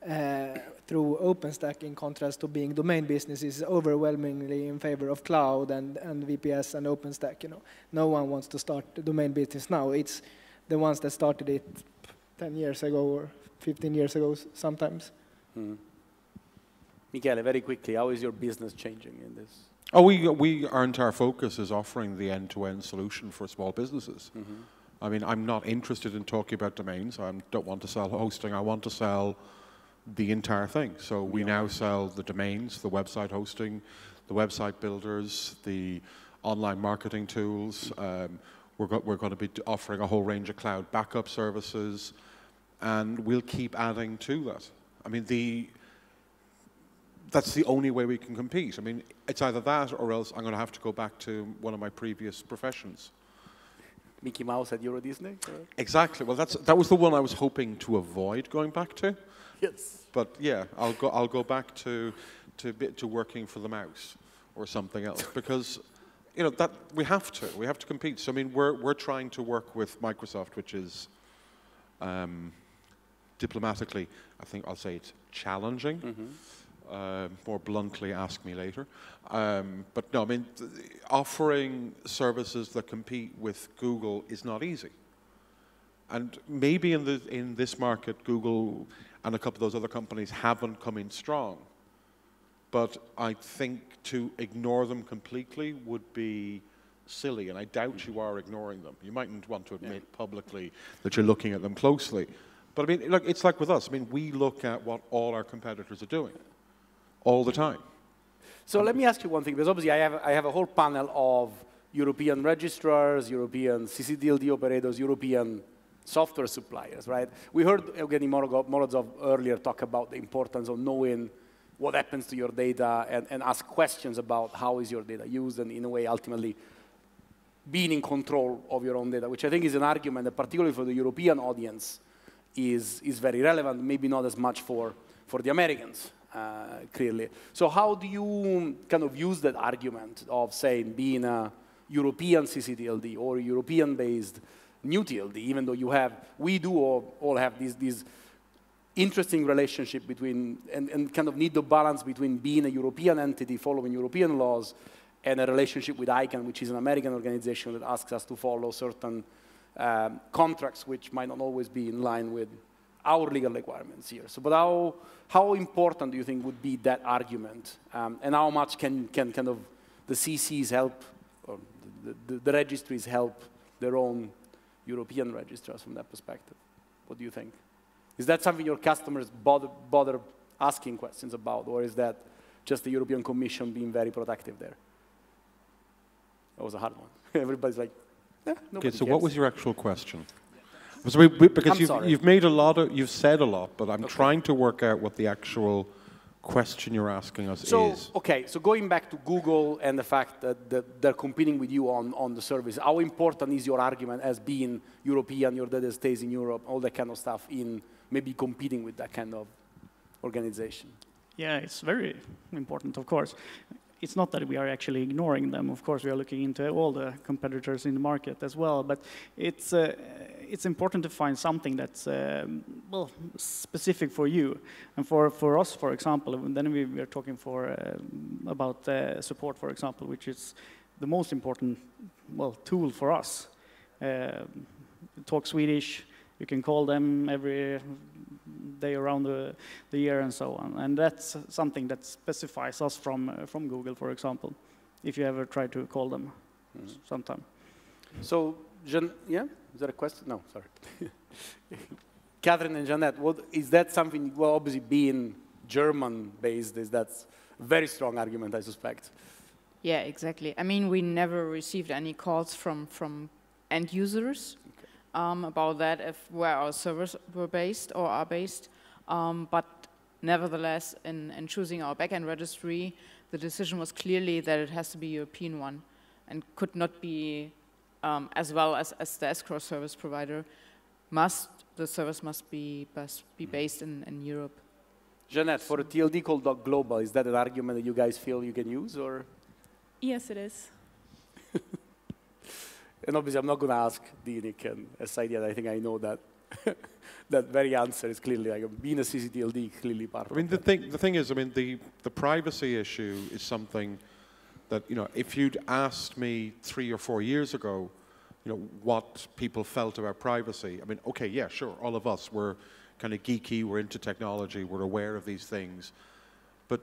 uh, through OpenStack in contrast to being domain businesses is overwhelmingly in favor of cloud and, and VPS and OpenStack. You know, no one wants to start a domain business now. It's the ones that started it 10 years ago or 15 years ago sometimes. Hmm. Michele, very quickly, how is your business changing in this? Oh, we, we, our entire focus is offering the end-to-end solution for small businesses. I mean, I'm not interested in talking about domains. I don't want to sell hosting. I want to sell the entire thing. So we now sell the domains, the website hosting, the website builders, the online marketing tools. Um, we're, go- we're going to be offering a whole range of cloud backup services, and we'll keep adding to that. I mean, the that's the only way we can compete. I mean, it's either that or else I'm going to have to go back to one of my previous professions. Mickey Mouse at Euro Disney? or- Exactly. Well, that's that was the one I was hoping to avoid going back to. Yes. But yeah, I'll go. I'll go back to to to working for the mouse or something else because you know that we have to. We have to compete. So I mean, we're we're trying to work with Microsoft, which is um, diplomatically, I think I'll say it's challenging. Uh, more bluntly, ask me later. Um, but no, I mean, th- offering services that compete with Google is not easy. And maybe in, the, in this market, Google and a couple of those other companies haven't come in strong. But I think to ignore them completely would be silly, and I doubt you are ignoring them. You mightn't want to admit publicly that you're looking at them closely. But I mean, look, it's like with us. I mean, we look at what all our competitors are doing all the time. So let me ask you one thing, because obviously I have, I have a whole panel of European registrars, European CCTLD operators, European software suppliers, right? We heard Evgeny Morozov earlier talk about the importance of knowing what happens to your data and, and ask questions about how is your data used and in a way ultimately being in control of your own data, which I think is an argument that particularly for the European audience is, is very relevant, maybe not as much for, for the Americans, uh, clearly. So how do you kind of use that argument of saying being a European CCTLD or European-based new TLD, even though you have, we do all, all have these, these interesting relationship between, and, and kind of need the balance between being a European entity following European laws and a relationship with ICANN, which is an American organization that asks us to follow certain um, contracts which might not always be in line with our legal requirements here. So, but how, how important do you think would be that argument? Um, and how much can, can kind of the CCs help, or the, the, the registries help their own European registrars from that perspective? What do you think? Is that something your customers bother, bother asking questions about, or is that just the European Commission being very protective there? That was a hard one. *laughs* Everybody's like, eh, Okay, so cares. what was your actual question? So we, we- because you've, you've made a lot of, you've said a lot, but I'm Okay. trying to work out what the actual question you're asking us So, is. okay, so going back to Google and the fact that, that they're competing with you on, on the service, how important is your argument as being European, your data stays in Europe, all that kind of stuff, in maybe competing with that kind of organization? Yeah, it's very important, of course. It's not that we are actually ignoring them. Of course, we are looking into all the competitors in the market as well. But it's uh, it's important to find something that's um, well specific for you. And for, for us, for example, then we we are talking for um, about uh, support, for example, which is the most important well tool for us. Um talk Swedish. You can call them every day around the, the year and so on. And that's something that specifies us from, uh, from Google, for example, if you ever try to call them sometime. So, Jean, yeah, is that a question? No, sorry. *laughs* Catherine and Jeanette, what, is that something, well, obviously being German-based, is that a very strong argument, I suspect. Yeah, exactly. I mean, we never received any calls from, from end users um, about that, if where our servers were based or are based. Um, but nevertheless, in, in choosing our backend registry, the decision was clearly that it has to be a European one and could not be, um, as well as, as the escrow service provider, must the service must be must be based in, in Europe. Jeanette, for a TLD called .global, is that an argument that you guys feel you can use, or? Yes, it is. *laughs* and obviously, I'm not going to ask DENIC and SIDN, I think I know that. *laughs* that very answer is clearly like being a CCTLD clearly part. I mean, the thing the thing is, I mean, the the privacy issue is something that you know, if you'd asked me three or four years ago, you know, what people felt about privacy. I mean, okay, yeah, sure, all of us were kind of geeky, we're into technology, we're aware of these things, but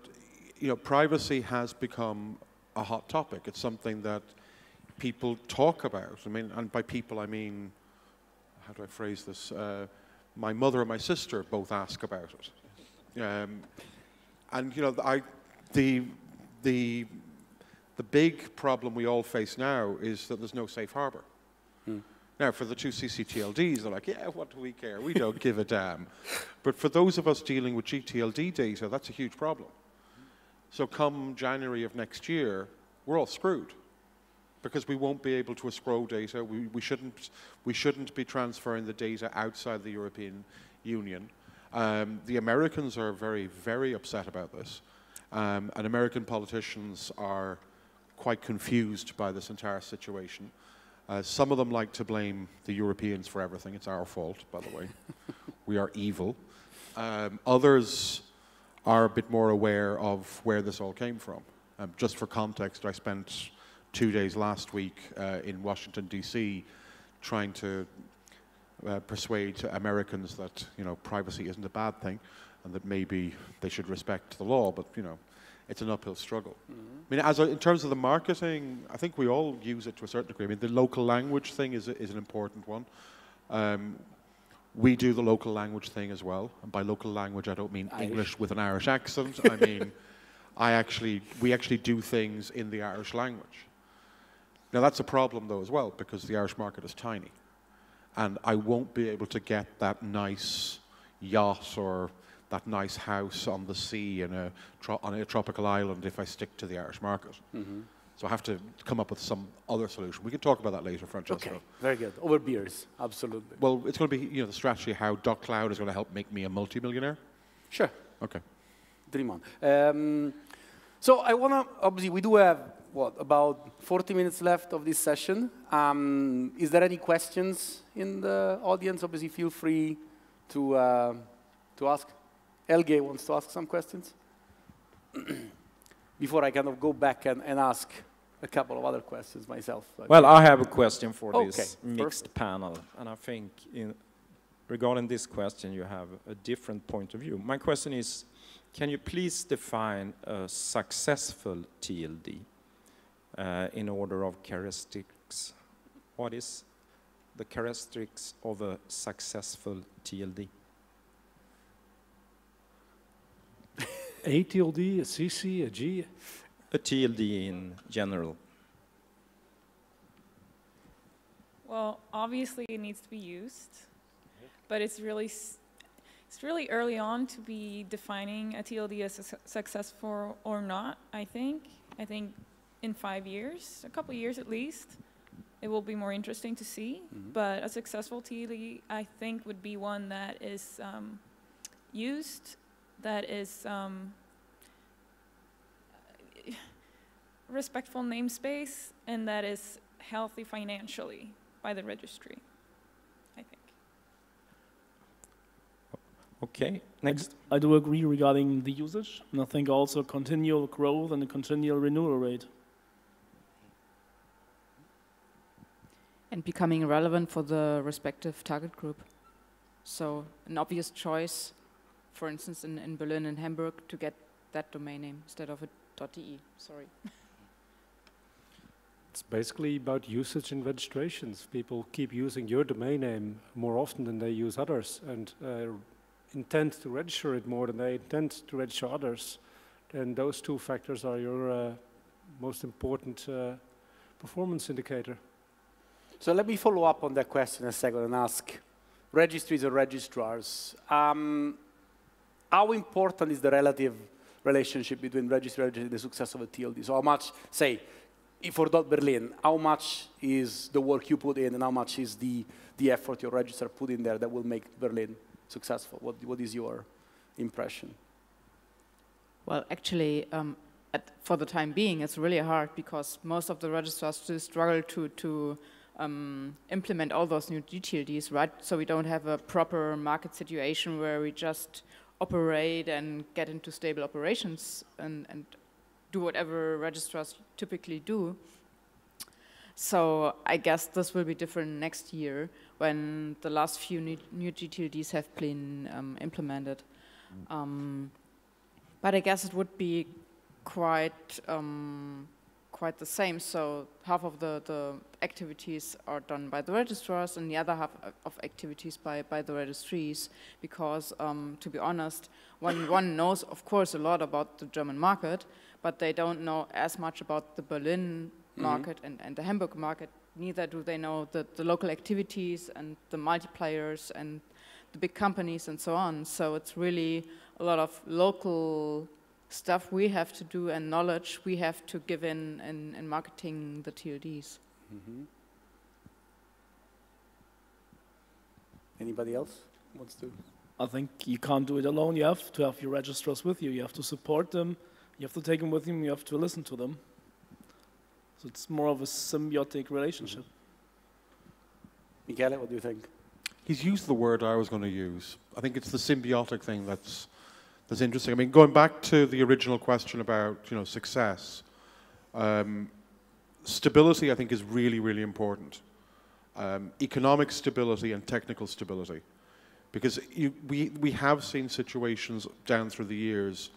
you know, privacy has become a hot topic. It's something that people talk about. I mean, and by people I mean, how do I phrase this? Uh, my mother and my sister both ask about it. Um, and you know, I, the, the, the big problem we all face now is that there's no safe harbor. Hmm. Now, for the two CCTLDs, they're like, yeah, what do we care? We don't give a damn. But for those of us dealing with GTLD data, that's a huge problem. So come January of next year, we're all screwed because we won't be able to escrow data. We, we, shouldn't, we shouldn't be transferring the data outside the European Union. Um, the Americans are very, very upset about this. Um, and American politicians are quite confused by this entire situation. Uh, some of them like to blame the Europeans for everything. It's our fault, by the way. *laughs* we are evil. Um, others are a bit more aware of where this all came from. Um, just for context, I spent two days last week uh, in Washington, D.C., trying to uh, persuade Americans that you know privacy isn't a bad thing, and that maybe they should respect the law. But you know, it's an uphill struggle. Mm -hmm. I mean, as a, in terms of the marketing, I think we all use it to a certain degree. I mean, the local language thing is is an important one. Um, we do the local language thing as well, and by local language, I don't mean Irish. English with an Irish accent. I *laughs* mean, I actually we actually do things in the Irish language. Now, that's a problem, though, as well, because the Irish market is tiny. And I won't be able to get that nice yacht or that nice house on the sea in a on a tropical island if I stick to the Irish market. Mm -hmm. So I have to come up with some other solution. We can talk about that later, Francesco. Okay, very good. Over beers, absolutely. Well, it's going to be you know the strategy how .cloud is going to help make me a multimillionaire. Sure. Okay. Dream on. Um, so I want to obviously we do have what, about 40 minutes left of this session. Um, is there any questions in the audience? Obviously, feel free to, uh, to ask. Helge wants to ask some questions. *clears throat* Before I kind of go back and, and ask a couple of other questions myself. Well, I have a question for okay, this mixed perfect. panel, and I think in, regarding this question, you have a different point of view. My question is, can you please define a successful TLD? Uh, in order of characteristics. What is the characteristics of a successful TLD? a TLD, a CC, a G? A TLD in general. Well, obviously it needs to be used, but it's really it's really early on to be defining a TLD as successful or not. I think I think in five years, a couple years at least, it will be more interesting to see. Mm-hmm. But a successful TLD, I think, would be one that is um, used, that is um, *sighs* respectful namespace, and that is healthy financially by the registry. I think. Okay, next. I do agree regarding the usage, and I think also continual growth and a continual renewal rate. And becoming relevant for the respective target group. So an obvious choice, for instance, in, in Berlin and Hamburg, to get that domain name instead of a .de, sorry. It's basically about usage and registrations. People keep using your domain name more often than they use others and uh, intend to register it more than they intend to register others. And those two factors are your uh, most important uh, performance indicator. So let me follow up on that question a second and ask registries or registrars, um, how important is the relative relationship between registry and the success of a TLD? So how much, say, for Dot .berlin, how much is the work you put in and how much is the, the effort your registrar put in there that will make Berlin successful? What, what is your impression? Well, actually, um, at, for the time being, it's really hard because most of the registrars still struggle to, to um, implement all those new GTLDs, right? So we don't have a proper market situation where we just operate and get into stable operations and, and do whatever registrars typically do. So I guess this will be different next year when the last few new, new GTLDs have been um, implemented. Um, but I guess it would be quite um, quite the same. So half of the, the activities are done by the registrars and the other half of activities by, by the registries because, um, to be honest, one, one knows, of course, a lot about the German market, but they don't know as much about the Berlin mm -hmm. market and, and the Hamburg market. Neither do they know the, the local activities and the multipliers and the big companies and so on. So it's really a lot of local stuff we have to do and knowledge we have to give in in, in marketing the TLDs. Mm -hmm. Anybody else wants to? I think you can't do it alone. You have to have your registrars with you. You have to support them. You have to take them with you. You have to listen to them. So it's more of a symbiotic relationship. Mm -hmm. Michele, what do you think? He's used the word I was going to use. I think it's the symbiotic thing that's that's interesting. I mean, going back to the original question about you know success, um, stability I think is really really important. Um, economic stability and technical stability, because you, we we have seen situations down through the years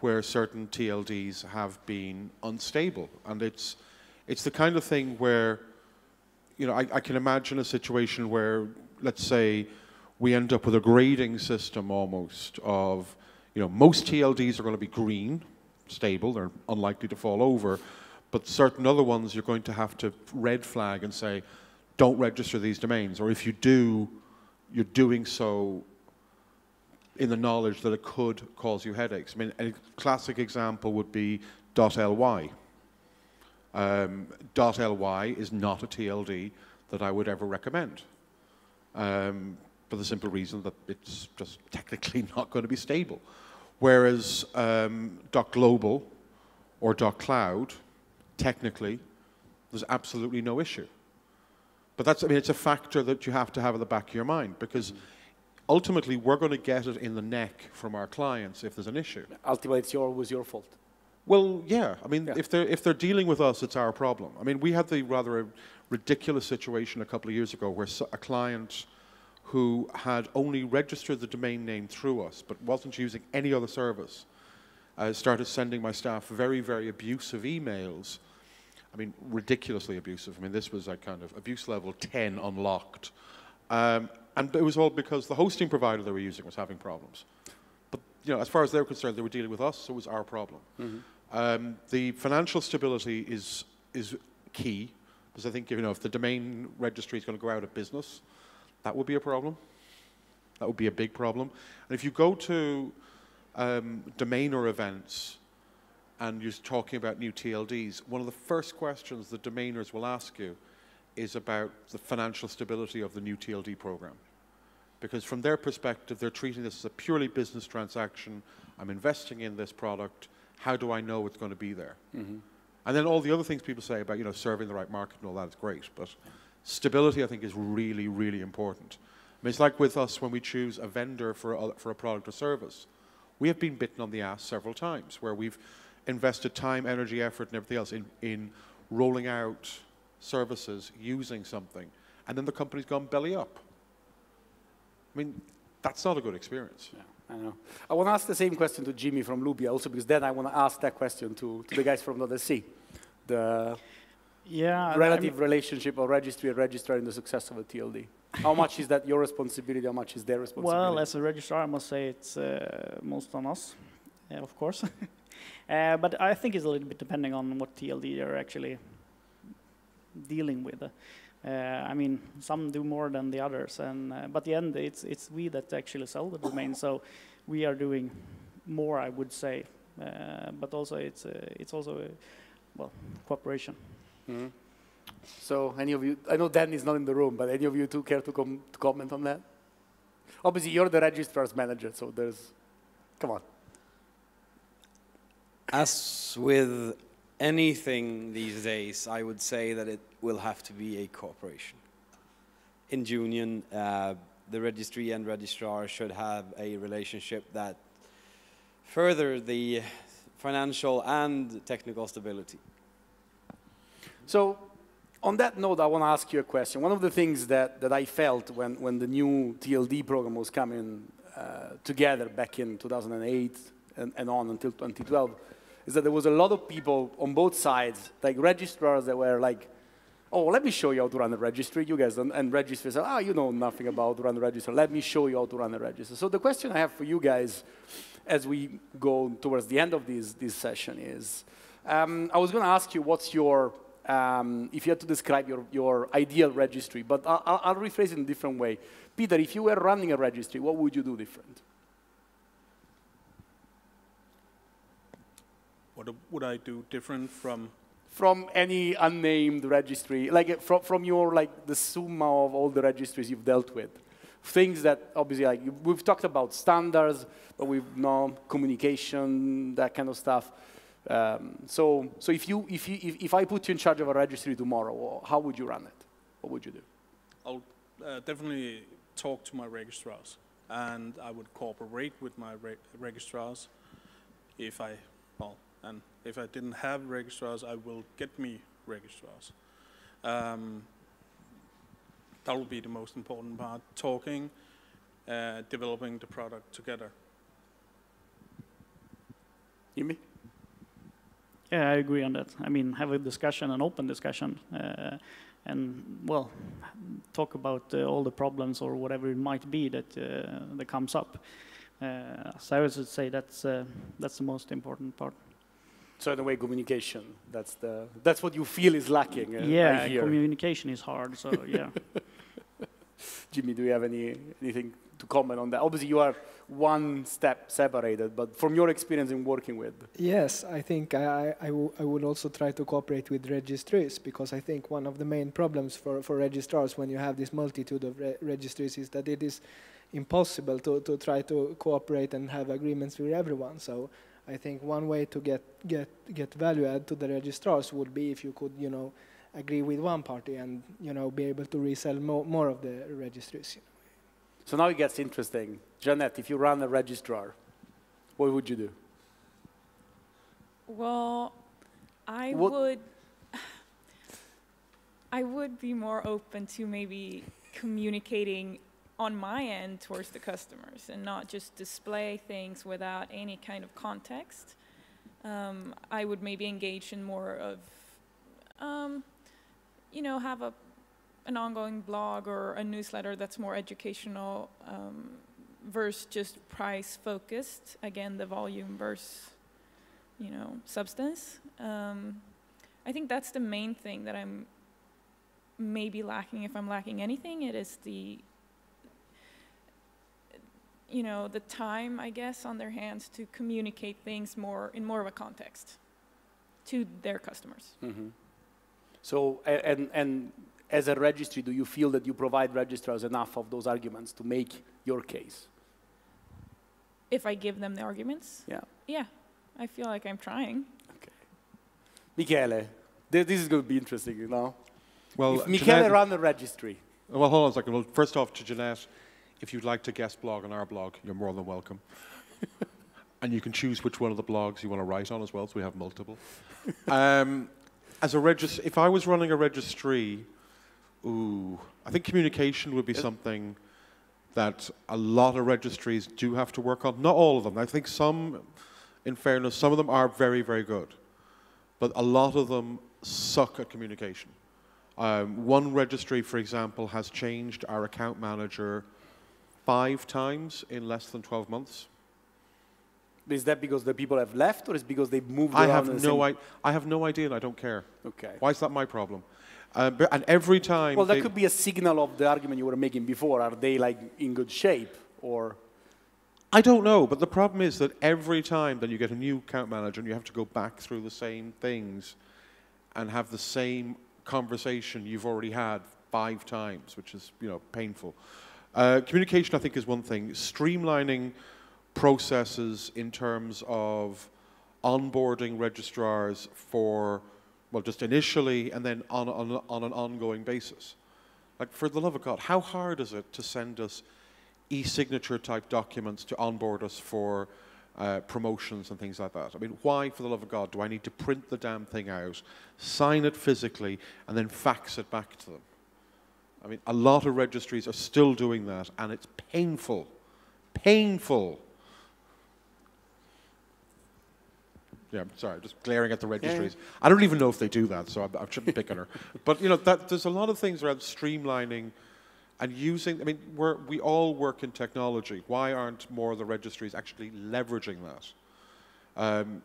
where certain TLDs have been unstable, and it's it's the kind of thing where you know I, I can imagine a situation where let's say we end up with a grading system almost of you know, most TLDs are going to be green, stable, they're unlikely to fall over, but certain other ones you're going to have to red flag and say, don't register these domains, or if you do, you're doing so in the knowledge that it could cause you headaches. I mean, a classic example would be .ly. Um, .ly is not a TLD that I would ever recommend. Um, for the simple reason that it's just technically *laughs* not going to be stable. Whereas um, .global or .cloud, technically, there's absolutely no issue. But that's, I mean, it's a factor that you have to have in the back of your mind because mm ultimately we're going to get it in the neck from our clients if there's an issue. Ultimately, it's your, always your fault. Well, yeah. I mean, yeah. if they're if they're dealing with us, it's our problem. I mean, we had the rather ridiculous situation a couple of years ago where a client who had only registered the domain name through us but wasn't using any other service uh, started sending my staff very, very abusive emails. I mean, ridiculously abusive. I mean, this was a kind of abuse level 10 unlocked. Um, and it was all because the hosting provider they were using was having problems. But, you know, as far as they were concerned, they were dealing with us, so it was our problem. Mm -hmm. um, the financial stability is, is key, because I think, you know, if the domain registry is going to go out of business, that would be a problem. That would be a big problem. And if you go to um, domainer events and you're talking about new TLDs, one of the first questions the domainers will ask you is about the financial stability of the new TLD program. Because from their perspective, they're treating this as a purely business transaction. I'm investing in this product. How do I know it's going to be there? Mm -hmm. And then all the other things people say about, you know, serving the right market and all that is great. But stability, I think, is really, really important. I mean, it's like with us when we choose a vendor for a, for a product or service. We have been bitten on the ass several times where we've invested time, energy, effort, and everything else in, in rolling out services using something, and then the company's gone belly up. I mean, that's not a good experience. Yeah, I know. I want to ask the same question to Jimmy from Loopia also because then I want to ask that question to, to the guys from the sea. The yeah, relative relationship of registry and registrar in the success of a TLD? How much is that your responsibility? How much is their responsibility? Well, as a registrar, I must say it's uh, most on us, of course. *laughs* uh, but I think it's a little bit depending on what TLD you're actually dealing with. Uh, I mean, some do more than the others, and uh, but the end, it's it's we that actually sell the domain, so we are doing more, I would say. Uh, but also, it's uh, it's also well, cooperation. Mhm. So, any of you, I know Dan is not in the room, but any of you two care to, com- to comment on that? Obviously, you're the registrar's manager, so there's, come on. As with anything these days, I would say that it will have to be a cooperation. In Union, uh, the registry and registrar should have a relationship that further the financial and technical stability. So, on that note, I want to ask you a question. One of the things that, that I felt when, when the new TLD program was coming uh, together back in 2008 and, and on until 2012 is that there was a lot of people on both sides, like registrars that were like, oh, let me show you how to run a registry. You guys don't, and registrars ah, you know nothing about run a register. Let me show you how to run a register. So the question I have for you guys as we go towards the end of this, this session is, um, I was going to ask you what's your, um, if you had to describe your, your ideal registry, but I'll, I'll- rephrase it in a different way. Peter, if you were running a registry, what would you do different? What would I do different from? From any unnamed registry, like uh, from, from your, like the summa of all the registries you've dealt with. Things that obviously, like we've talked about standards, but we've known communication, that kind of stuff. Um, so, so if you, if you, if, if I put you in charge of a registry tomorrow, how would you run it? What would you do? I'll uh, definitely talk to my registrars, and I would cooperate with my re- registrars if I, well, and if I didn't have registrars, I will get me registrars. Um, that will be the most important part, talking, uh, developing the product together. Jimmy? Yeah, I agree on that. I mean, have a discussion, an open discussion, uh, and well, talk about uh, all the problems or whatever it might be that uh, that comes up. Uh, so I would say that's uh, that's the most important part. So in a way, communication, that's, the, that's what you feel is lacking, uh, yeah, communication is hard. So yeah. *laughs* Jimmy, do you have any, anything to comment on that? Obviously, you are one step separated, but from your experience in working with, Yes, I think I, I, would also try to cooperate with registries because I think one of the main problems for, for registrars when you have this multitude of re- registries is that it is impossible to, to try to cooperate and have agreements with everyone. So I think one way to get, get, get value add to the registrars would be if you could, you know, agree with one party and, you know, be able to resell more, more of the registries. So now it gets interesting. Jeanette, if you run a registrar, what would you do? Well, I What- would. *sighs* I would be more open to maybe communicating on my end towards the customers and not just display things without any kind of context. Um, I would maybe engage in more of, um, you know, have a an ongoing blog or a newsletter that's more educational um, versus just price focused. Again, the volume versus you know, substance. Um, I think that's the main thing that I'm maybe lacking. If I'm lacking anything, it is the, you know, the time, I guess, on their hands to communicate things more in more of a context to their customers. Mm-hmm. So, a- and, and as a registry, do you feel that you provide registrars enough of those arguments to make your case? If I give them the arguments, Yeah. yeah, I feel like I'm trying. Okay. Michele, th- this is going to be interesting, you know? Well, if Michele Jeanette- run a registry, Well, hold on a second. Well, first off, to Jeanette, if you'd like to guest blog on our blog, you're more than welcome. *laughs* and you can choose which one of the blogs you want to write on as well, so we have multiple. um, as a regis- if I was running a registry, ooh, I think communication would be something that a lot of registries do have to work on. Not all of them. I think some, in fairness, some of them are very, very good. But a lot of them suck at communication. Um, one registry, for example, has changed our account manager five times in less than 12 months. is that because the people have left or is it because they've moved I have no, I, I have no idea and I don't care. Okay. Why is that my problem? But, and every time. Well, that could be a signal of the argument you were making before. Are they like in good shape or? I don't know, but the problem is that every time that you get a new account manager and you have to go back through the same things, and have the same conversation you've already had five times, which is you know painful. Uh, communication, I think, is one thing. Streamlining processes in terms of onboarding registrars for, well, just initially and then on, on, on an ongoing basis. Like, for the love of God, how hard is it to send us e-signature type documents to onboard us for uh, promotions and things like that? I mean, why, for the love of God, do I need to print the damn thing out, sign it physically, and then fax it back to them? I mean, a lot of registries are still doing that, and it's painful. Painful. Yeah, I'm sorry, just glaring at the registries. I don't even know if they do that, so I, I shouldn't be picking her. *laughs* But you know, that, there's a lot of things around streamlining and using. I mean, we're, we all work in technology. Why aren't more of the registries actually leveraging that? Um,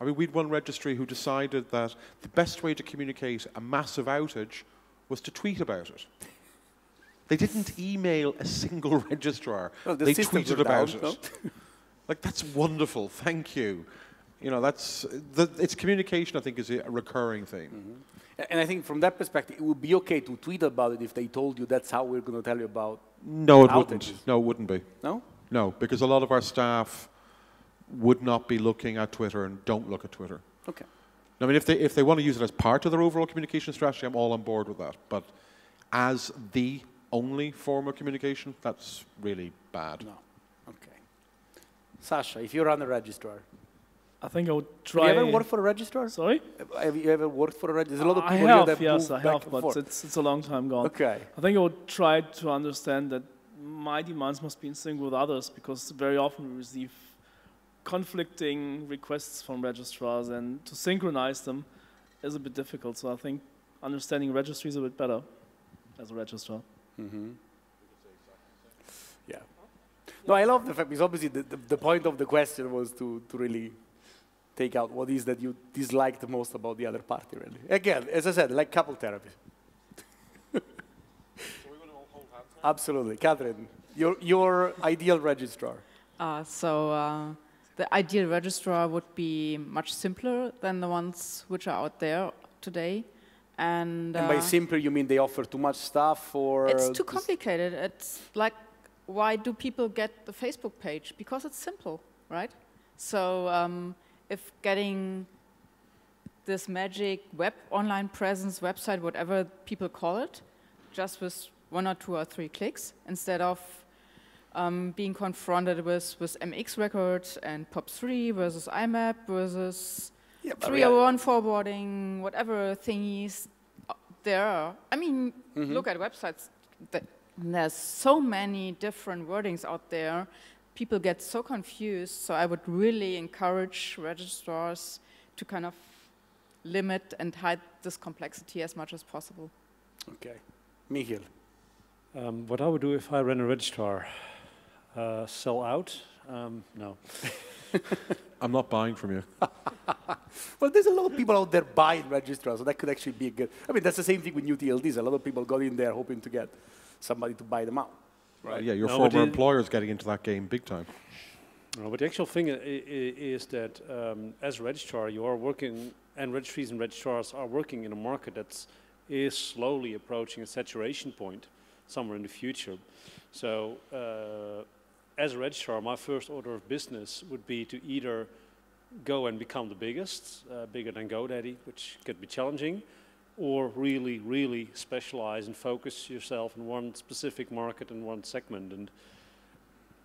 I mean, we had one registry who decided that the best way to communicate a massive outage was to tweet about it. They didn't email a single *laughs* registrar. Well, the they tweeted about down, it. no? like that's wonderful. Thank you. You know, that's the, it's communication. I think is a recurring thing. Mm-hmm. And I think from that perspective, it would be okay to tweet about it if they told you that's how we're going to tell you about. No, it outages. wouldn't. No, it wouldn't be. No? No, because a lot of our staff would not be looking at Twitter and don't look at Twitter. Okay. I mean, if they if they want to use it as part of their overall communication strategy, I'm all on board with that. But as the only form of communication, that's really bad. No. Okay. Sasha, if you're on the registrar, I think I would try. have you ever worked for a registrar? Sorry? Have you ever worked for a registrar? There's a lot of people here have, that yes, move I have, but forth. it's, it's a long time gone. Okay. I think I would try to understand that my demands must be in sync with others because very often we receive conflicting requests from registrars and to synchronize them is a bit difficult. So I think understanding registries a bit better as a registrar. Mm-hmm. Yeah. No, I love the fact because obviously the, the, the point of the question was to, to really take out what is that you dislike the most about the other party, really. Again, as I said, like couple therapy. *laughs* Absolutely. Catherine, your, your ideal registrar. Uh, so uh, the ideal registrar would be much simpler than the ones which are out there today. And, And by uh, simpler, you mean they offer too much stuff or? it's too complicated. It's like, why do people get the Facebook page? Because it's simple, right? So um, if getting this magic web online presence, website, whatever people call it, just with one or two or three clicks, instead of um, being confronted with, with MX records and POP3 versus IMAP versus Yeah, but 301 forwarding, whatever thingies there are. I mean, Mhm. look at websites. There's so many different wordings out there. People get so confused. So I would really encourage registrars to kind of limit and hide this complexity as much as possible. Okay. Michiel. Um, what I would do if I ran a registrar, uh, sell out? Um, no. *laughs* I'm not buying from you. *laughs* Well, there's a lot of people out there buying registrars, so that could actually be a good. I mean, that's the same thing with new TLDs. A lot of people got in there hoping to get somebody to buy them out. Right. Yeah, your former employer is getting into that game big time. No, but the actual thing i- i- is that um, as a registrar, you are working, and registries and registrars are working in a market that is slowly approaching a saturation point somewhere in the future. So, uh, as a registrar, my first order of business would be to either go and become the biggest, uh, bigger than GoDaddy, which could be challenging, or really, really specialize and focus yourself in one specific market and one segment. And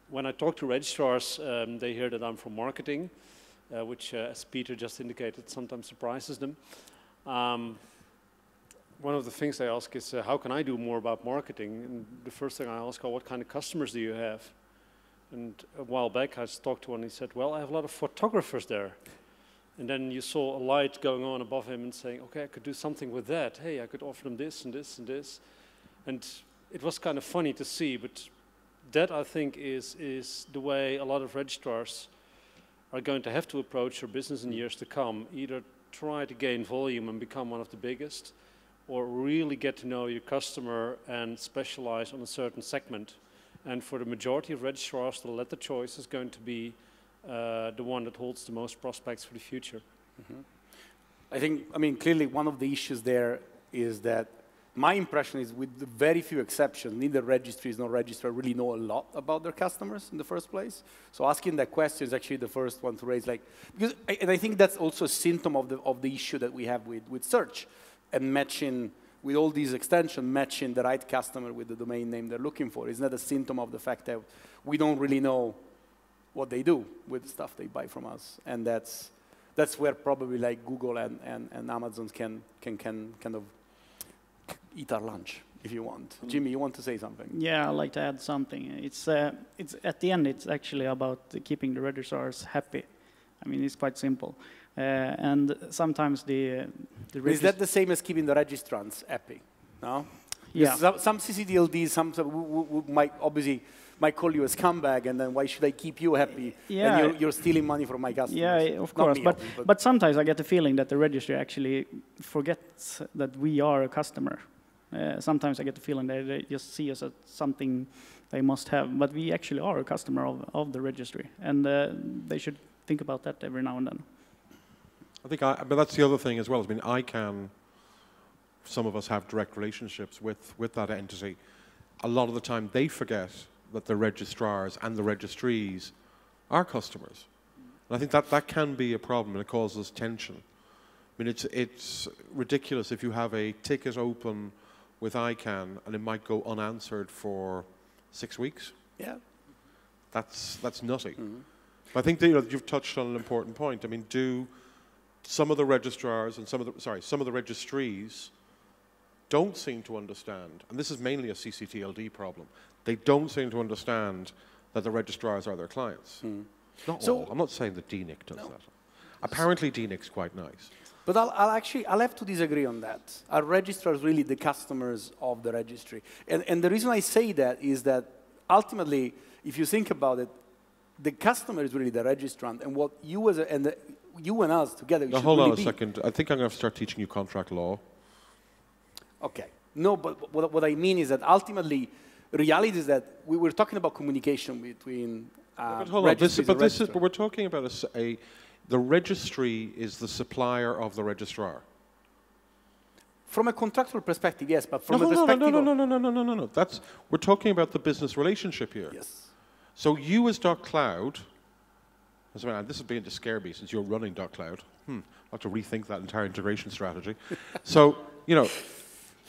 when I talk to registrars, um, they hear that I'm from marketing, uh, which, uh, as Peter just indicated, sometimes surprises them. Um, one of the things they ask is, uh, how can I do more about marketing? And the first thing I ask are, what kind of customers do you have? And a while back, I talked to one, and he said, well, I have a lot of photographers there. And then you saw a light going on above him and saying, okay, I could do something with that. Hey, I could offer them this and this and this. And it was kind of funny to see, but that I think is, is the way a lot of registrars are going to have to approach their business in years to come. Either try to gain volume and become one of the biggest, or really get to know your customer and specialize on a certain segment. And for the majority of registrars, the latter choice is going to be uh, the one that holds the most prospects for the future. I think, I mean, clearly one of the issues there is that my impression is with very few exceptions, neither registries nor registrar really know a lot about their customers in the first place. So asking that question is actually the first one to raise, like, because, and I think that's also a symptom of the, of the issue that we have with, with search and matching, with all these extensions, matching the right customer with the domain name they're looking for. Isn't that a symptom of the fact that we don't really know what they do with the stuff they buy from us? And that's, that's where probably like Google and, and, and Amazon can, can, can kind of eat our lunch if you want. Jimmy, you want to say something? Yeah, I'd like to add something. It's, uh, it's at the end, it's actually about keeping the registrars happy. I mean, it's quite simple. Uh, and sometimes the, uh, the Is that the same as keeping the registrants happy? No? Yeah. Some, some CCTLDs, some, some w- w- w- might obviously might call you a scumbag, and then why should I keep you happy? Yeah. And you're, you're stealing money from my customers. Yeah, of course. me, But, obviously, but sometimes I get the feeling that the registry actually forgets that we are a customer. Uh, sometimes I get the feeling that they just see us as something they must have, but we actually are a customer of, of the registry, and uh, they should think about that every now and then. I think, I, but that's the other thing as well. I mean, I can. some of us have direct relationships with, with that entity. A lot of the time, they forget that the registrars and the registries are customers. And I think that, that can be a problem and it causes tension. I mean, it's, it's ridiculous if you have a ticket open with ICANN and it might go unanswered for six weeks. Yeah. That's, that's nutty. Mm-hmm. But I think that, you know, you've touched on an important point. I mean, do some of the registrars and some of the, sorry, some of the registries don't seem to understand, and this is mainly a CCTLD problem, they don't seem to understand that the registrars are their clients. Hmm. Not So- all. I'm not saying that DENIC does that. Apparently DENIC's quite nice. But I'll, I'll actually, I'll have to disagree on that. Are registrars really the customers of the registry? And, and the reason I say that is that ultimately, if you think about it, the customer is really the registrant, and what you as a, and the, you and us together Now hold really on a be. second. I think I'm going to start teaching you contract law. Okay. No, but what, what I mean is that ultimately, reality is that we were talking about communication between uh, But hold on, this, but this is, but we're talking about a, a- the registry is the supplier of the registrar. From a contractual perspective, yes, but from no, a no, no, perspective no, of- no, no, no, no, no, no, no. That's we're talking about the business relationship here. Yes. So you as Dot Cloud, this is beginning to scare me since you're running Dot Cloud. Hmm, I'll have to rethink that entire integration strategy. *laughs* so you know,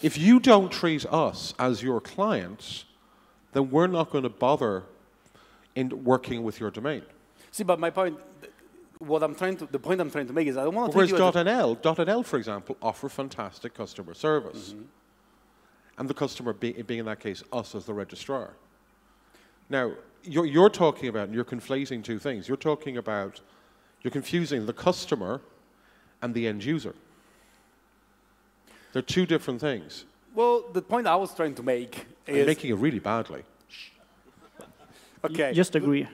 if you don't treat us as your clients, then we're not going to bother in working with your domain. See, but my point, what I'm trying to, the point I'm trying to make is I don't want to Whereas treat you as a- .nl, .nl, for example, offer fantastic customer service. Mm-hmm. And the customer be, being, in that case, us as the registrar. Now, you're, you're talking about, and you're conflating two things. You're talking about, you're confusing the customer and the end user. They're two different things. Well, the point I was trying to make You're is making it really badly. okay. Just agree.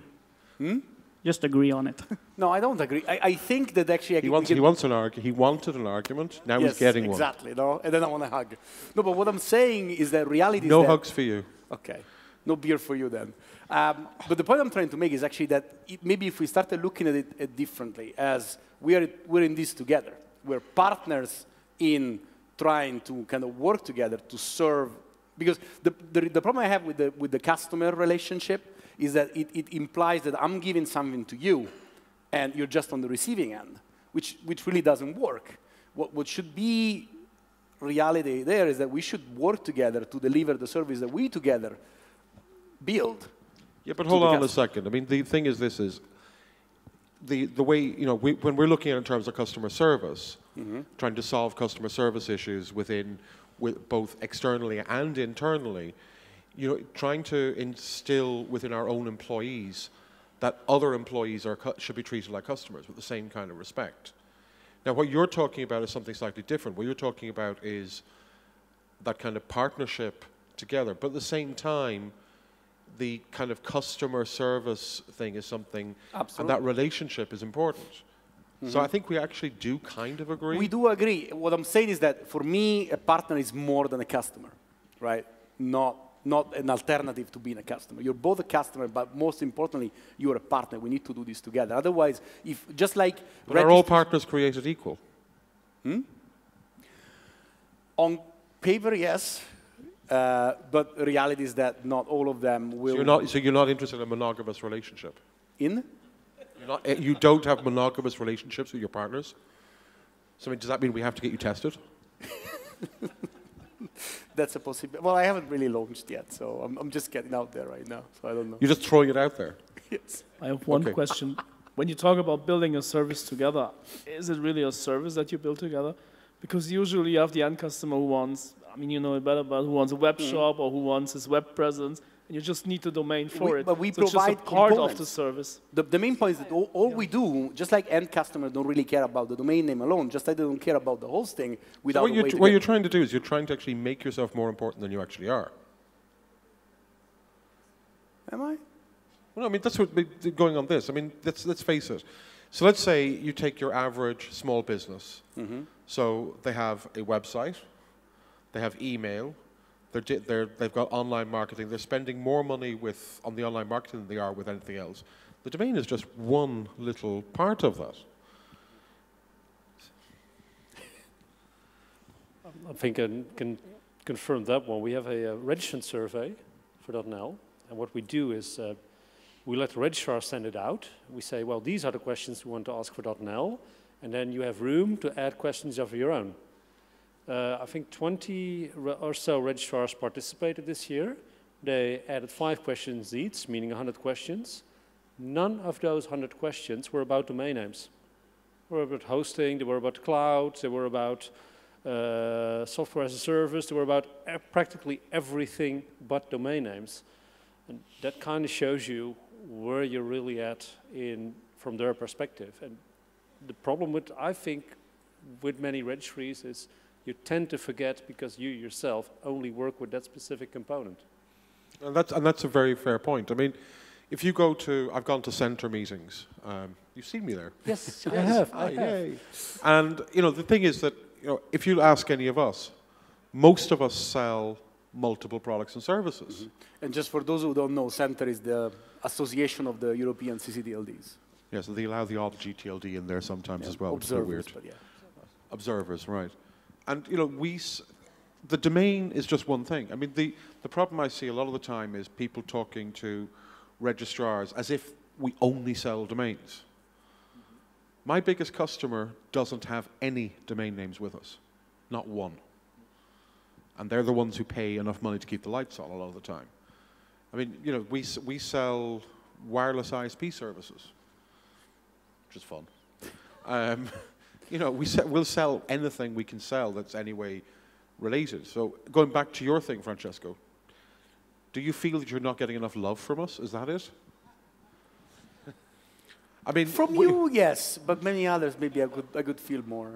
Hmm? Just agree on it. *laughs* No, I don't agree. I, I think that actually I He wants, he wants an argu- He wanted an argument. Now yes, he's getting one. exactly. No, and then I want to hug. No, but what I'm saying is that reality. No is that, hugs for you. Okay. No beer for you then. Um, but the point I'm trying to make is actually that it, maybe if we started looking at it uh, differently, as we are, we're in this together, we're partners in trying to kind of work together to serve. Because the, the, the problem I have with the, with the customer relationship is that it, it implies that I'm giving something to you and you're just on the receiving end, which, which really doesn't work. What, what should be reality there is that we should work together to deliver the service that we together build. Yeah, but hold on a second. I mean, the thing is, this is the the way you know we, when we're looking at it in terms of customer service, Mm-hmm. trying to solve customer service issues within with both externally and internally. You know, trying to instill within our own employees that other employees are should be treated like customers with the same kind of respect. Now, what you're talking about is something slightly different. What you're talking about is that kind of partnership together, but at the same time, the kind of customer service thing is something, and that relationship is important. So I think we actually do kind of agree. We do agree. What I'm saying is that for me, a partner is more than a customer, right? Not, not an alternative to being a customer. You're both a customer, but most importantly, you're a partner. We need to do this together. Otherwise, if just like But are all partners created equal? Hmm? On paper, yes, uh, but reality is that not all of them will. So you're not, so you're not interested in a monogamous relationship? in? You're not, eh, you don't have monogamous relationships with your partners? So I mean, does that mean we have to get you tested? *laughs* That's a possibility. Well, I haven't really launched yet, so I'm, I'm just getting out there right now. So I don't know. You're just throwing it out there. *laughs* yes. I have one Okay. question. When you talk about building a service together, is it really a service that you build together? Because usually you have the end customer who wants, I mean, you know it better, but who wants a web Mm. shop or who wants his web presence, and you just need the domain for We- it. but we so it's just a provide part of the service. The, the main point is that all, all we do, just like end customers don't really care about the domain name alone, just like they don't care about the hosting So without what a you're, way to what get- you're trying to do is you're trying to actually make yourself more important than you actually are. Am I? Well, I mean, that's what be- going on this. I mean, let's, let's face it. So let's say you take your average small business. Mm-hmm. So they have a website, they have email, they're, they're, they've got online marketing. They're spending more money with, on the online marketing than they are with anything else. The domain is just one little part of that. *laughs* I think I can confirm that one. We have a, uh registrant survey for .nl, and what we do is uh, we let the registrar send it out. We say, well, these are the questions we want to ask for .nl, and then you have room to add questions of your own. Uh, I think 20 re- or so registrars participated this year. They added five questions each, meaning 100 questions. None of those 100 questions were about domain names. They were about hosting, they were about cloud, they were about uh, software as a service. They were about e- practically everything but domain names. And that kind of shows you where you're really at in, from their perspective. And the problem with, I think, with many registries is you tend to forget because you yourself only work with that specific component. And that's, and that's a very fair point. I mean, if you go to, I've gone to CENTR meetings. Um, you've seen me there. Yes, *laughs* I have, I yay. And, you know, the thing is that, you know, if you ask any of us, most of us sell multiple products and services. And just for those who don't know, CENTR is the association of the European CCTLDs. Yeah, so they allow the odd GTLD in there sometimes Yeah, as well, which is weird. but yeah. Observers, right. And, you know, we, the domain is just one thing. I mean, the, the problem I see a lot of the time is people talking to registrars as if we only sell domains. My biggest customer doesn't have any domain names with us, not one. And they're the ones who pay enough money to keep the lights on a lot of the time. I mean, you know, we, we sell wireless ISP services, which is fun. Um, *laughs* you know, we we'll sell anything we can sell that's anyway related. So going back to your thing, Francesco, do you feel that you're not getting enough love from us? Is that it? *laughs* I mean, From you, yes, but many others, maybe I could, I could feel more.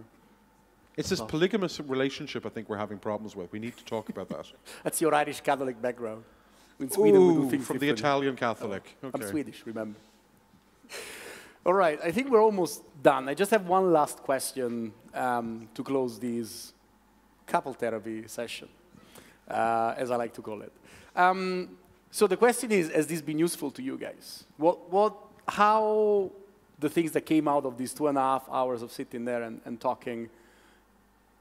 it's this Oh. polygamous relationship I think we're having problems with. We need to talk about that. *laughs* That's your Irish Catholic background. In Sweden, we do Ooh, things from the. Italian Catholic. Oh, I'm Swedish, remember. All right, I think we're almost done. I just have one last question um, to close this couple therapy session, uh, as I like to call it. Um, so the question is, has this been useful to you guys? What, what, how the things that came out of these two and a half hours of sitting there and, and talking,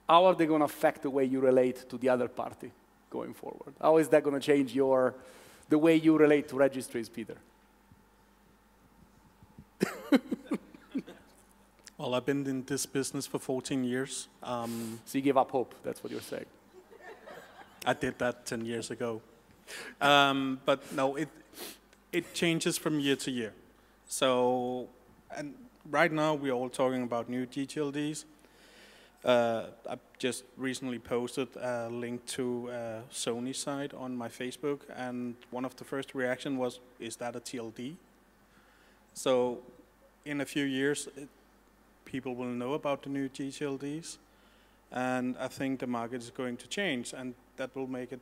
how are they going to affect the way you relate to the other party going forward? How is that going to change your, the way you relate to registries, Peter? *laughs* Well, I've been in this business for 14 years. Um, So you give up hope, that's what you're saying. I did that 10 years ago. Um, but no, it, it changes from year to year. So, and right now we're all talking about new GTLDs. Uh, I just recently posted a link to a Sony site on my Facebook, and one of the first reaction was, "Is that a TLD?" So, in a few years, it, people will know about the new GTLDs, and I think the market is going to change, and that will make it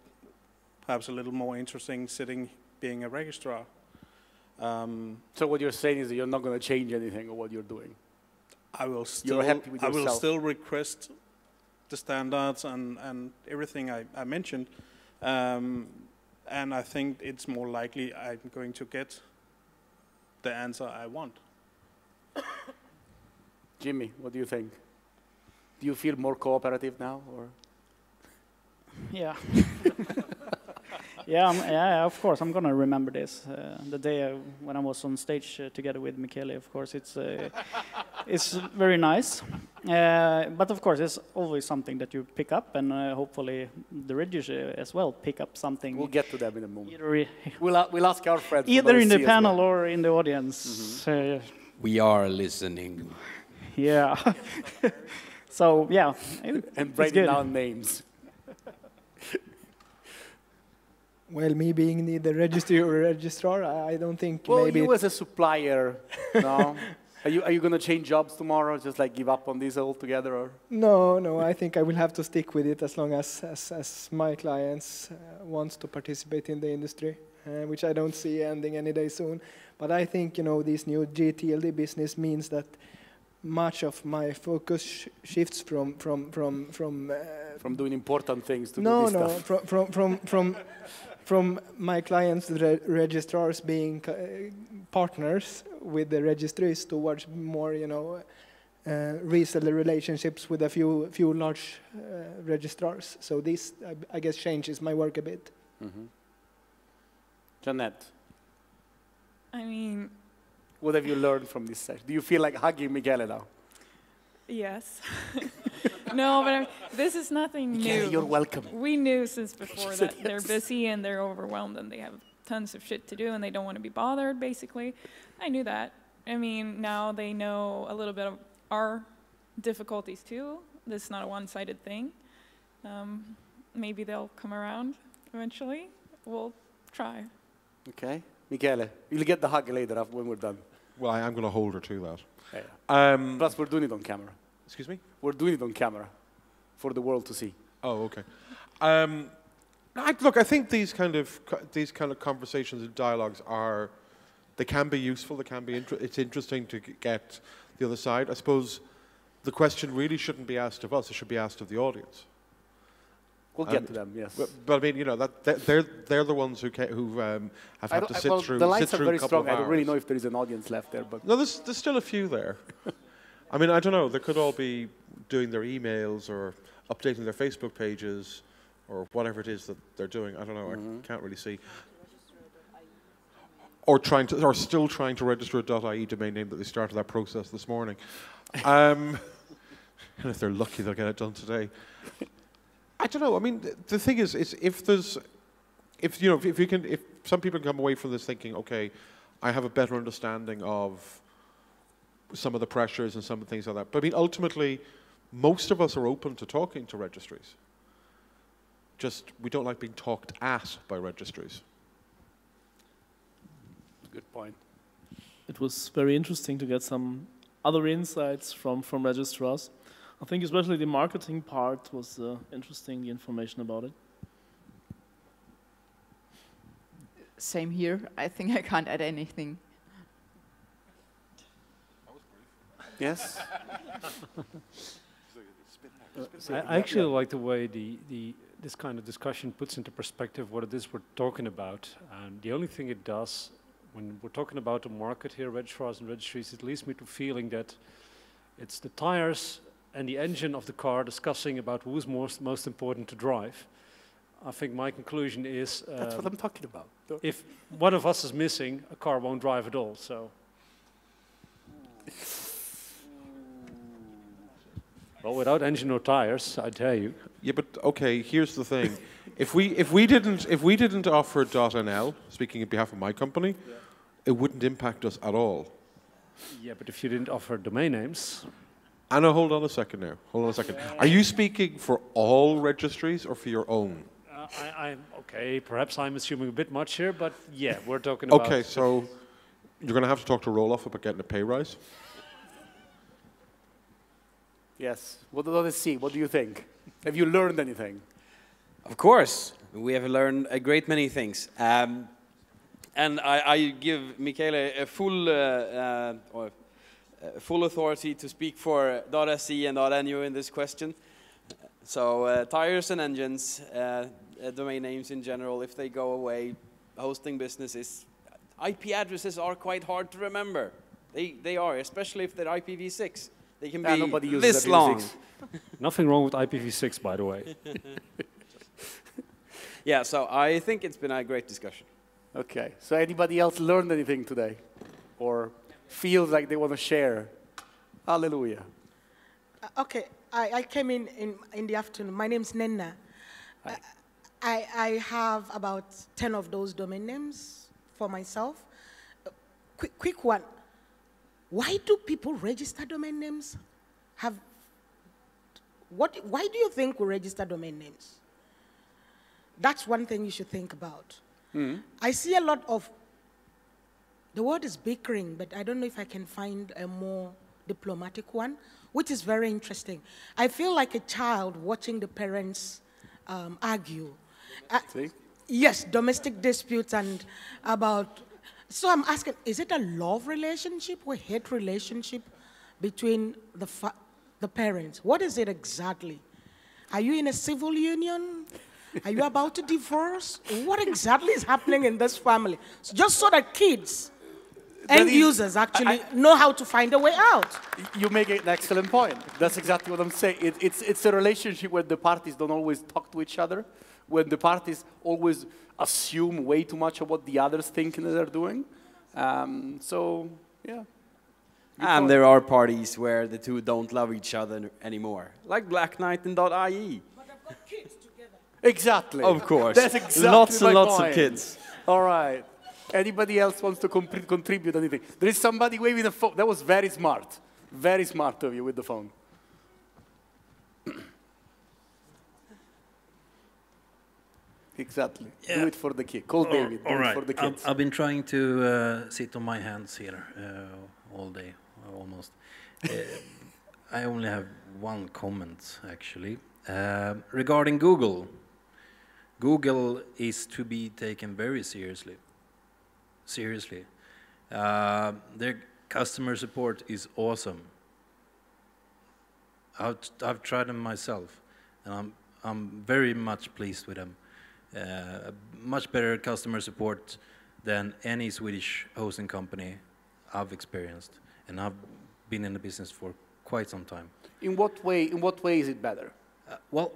perhaps a little more interesting sitting being a registrar. Um, So what you're saying is that you're not going to change anything of what you're doing. I will still You're happy with I will still request the standards and, and everything I, I mentioned. Um, and I think it's more likely I'm going to get the answer I want. *coughs* Jimmy, what do you think? Do you feel more cooperative now, or? Yeah. *laughs* yeah, I'm, yeah, of course, I'm gonna remember this. Uh, the day uh, when I was on stage uh, together with Michele, of course, it's uh, it's very nice. Uh, but of course, it's always something that you pick up, and uh, hopefully the register as well pick up something. We'll get to them in a moment. Either, *laughs* We'll, a- we'll ask our friends. either in the panel well. or in the audience. Uh, We are listening. yeah. *laughs* so yeah, it- And it's writing down names. Well, me being the, the registry or *laughs* registrar, I, I don't think Well, maybe. you as a supplier, *laughs* no? Are you, are you going to change jobs tomorrow, just like give up on this altogether? Or? No, no, I think I will have to stick with it as long as, as, as my clients uh, wants to participate in the industry, uh, which I don't see ending any day soon. But I think, you know, this new GTLD business means that much of my focus sh- shifts from, from, from, from uh, From doing important things to no, do this no, stuff? from, from, from, from, from my clients, the re- registrars being uh, partners with the registries towards more, you know, uh, reseller relationships with a few, few large uh, registrars. So this, I, I guess, changes my work a bit. Mhm. Jeanette, I mean, what have you learned from this session? Do you feel like hugging Michele now? yes. *laughs* no, but I, this is nothing Michele, new. you're welcome. We knew since *laughs* before said that they're yes. busy and they're overwhelmed and they have tons of shit to do and they don't want to be bothered, basically. I knew that. I mean, now they know a little bit of our difficulties too. This is not a one sided thing. Um, maybe they'll come around eventually. We'll try. Okay. Michele, you'll get the hug later af- when we're done. Well, I am going to hold her to that. Yeah. Um, Plus, we're doing it on camera. Excuse me? We're doing it on camera for the world to see. Oh, okay. Um, I, look, I think these kind of these kind of conversations and dialogues are they can be useful. They can be. Inter- it's interesting to get the other side. I suppose the question really shouldn't be asked of us. It should be asked of the audience. We'll get And- to them, yes. But, but I mean, you know, that they're they're, the ones who ca- who um, have had to I- sit well, through the sit lines are very strong. I don't really know if there is an audience left there, but No, there's, there's still a few there. *laughs* I mean, I don't know. They could all be doing their emails or updating their Facebook pages or whatever it is that they're doing. I don't know. I can't really see. Or trying to, or still trying to register a .ie domain name that they started that process this morning. Um, *laughs* and if they're lucky, they'll get it done today. I don't know. I mean, th- the thing is, is if there's, if you know, if, if you can, if some people can come away from this thinking, okay, I have a better understanding of some of the pressures and some of the things like that. But I mean, ultimately, most of us are open to talking to registries. Just we don't like being talked at by registries. good point. It was very interesting to get some other insights from, from registrars. I think especially the marketing part was uh, interesting, the information about it. Same here. I think I can't add anything. Yes? *laughs* I I actually like the way the, the this kind of discussion puts into perspective what it is we're talking about. And the only thing it does when we're talking about the market here, registrars and registries, it leads me to feeling that it's the tires and the engine of the car discussing about who's most most important to drive. I think my conclusion is That's what um, I'm talking about. if one of us is missing, a car won't drive at all. So. *laughs* Well, without engine or tires, I tell you. Yeah, but okay. Here's the thing: if we if we didn't if we didn't offer .nl, speaking on behalf of my company, it wouldn't impact us at all. Yeah, but if you didn't offer domain names, Anna, hold on a second now. Hold on a second. Are you speaking for all registries or for your own? uh, I, I'm okay. Perhaps I'm assuming a bit much here, but yeah, we're talking about. Okay, so you're going to have to talk to Roelof about getting a pay rise. Yes. What do they see? What do you think? Have you learned anything? Of course, we have learned a great many things. Um, and I, I give Michele a full, uh, uh, or, uh, full authority to speak for .se and .nu in this question. So uh, tires and engines, uh, domain names in general, if they go away, hosting businesses, IP addresses are quite hard to remember. They, they are, especially if they're IPv6. They can Yeah, be uses this long. *laughs* Nothing wrong with IPv6, by the way. *laughs* Yeah, so I think it's been a great discussion. Okay. So anybody else learned anything today, or feels like they want to share? Hallelujah. Uh, Okay, I, I came in, in in the afternoon. My name's Nenna. Uh, I, I have about 10 of those domain names for myself. Uh, quick, quick one. Why do people register domain names? Have, what, why do you think we register domain names? That's one thing you should think about. I see a lot of, the word is bickering, but I don't know if I can find a more diplomatic one, which is very interesting. I feel like a child watching the parents um, argue. Uh, yes, domestic disputes and about. So I'm asking, is it a love relationship or hate relationship between the, fa- the parents? What is it exactly? Are you in a civil union? Are you about to divorce? What exactly is happening in this family? So just so that kids, and users, actually know how to find a way out. You make an excellent point. That's exactly what I'm saying. It, it's, it's a relationship where the parties don't always talk to each other, when the parties always assume way too much of what the others think that they're doing. Um, so, yeah. Good And point. there are parties where the two don't love each other anymore, like Blacknight and .ie. Exactly. Of course. That's exactly Lots and my lots point. of kids. All right. Anybody else wants to compri- contribute anything? There is somebody waving a phone. That was very smart. Very smart of you with the phone. Exactly. Do it for the kid. Call All- David. Do all it for the I've- I've, been trying to uh, sit on my hands here uh, all day, almost. Uh, I only have one comment, actually. Uh, regarding Google, Google is to be taken very seriously. Seriously. Uh, their customer support is awesome. I've, I've tried them myself, and I'm, I'm very much pleased with them. Uh, much better customer support than any Swedish hosting company I've experienced, and I've been in the business for quite some time. In what way? In what way is it better? Uh, well,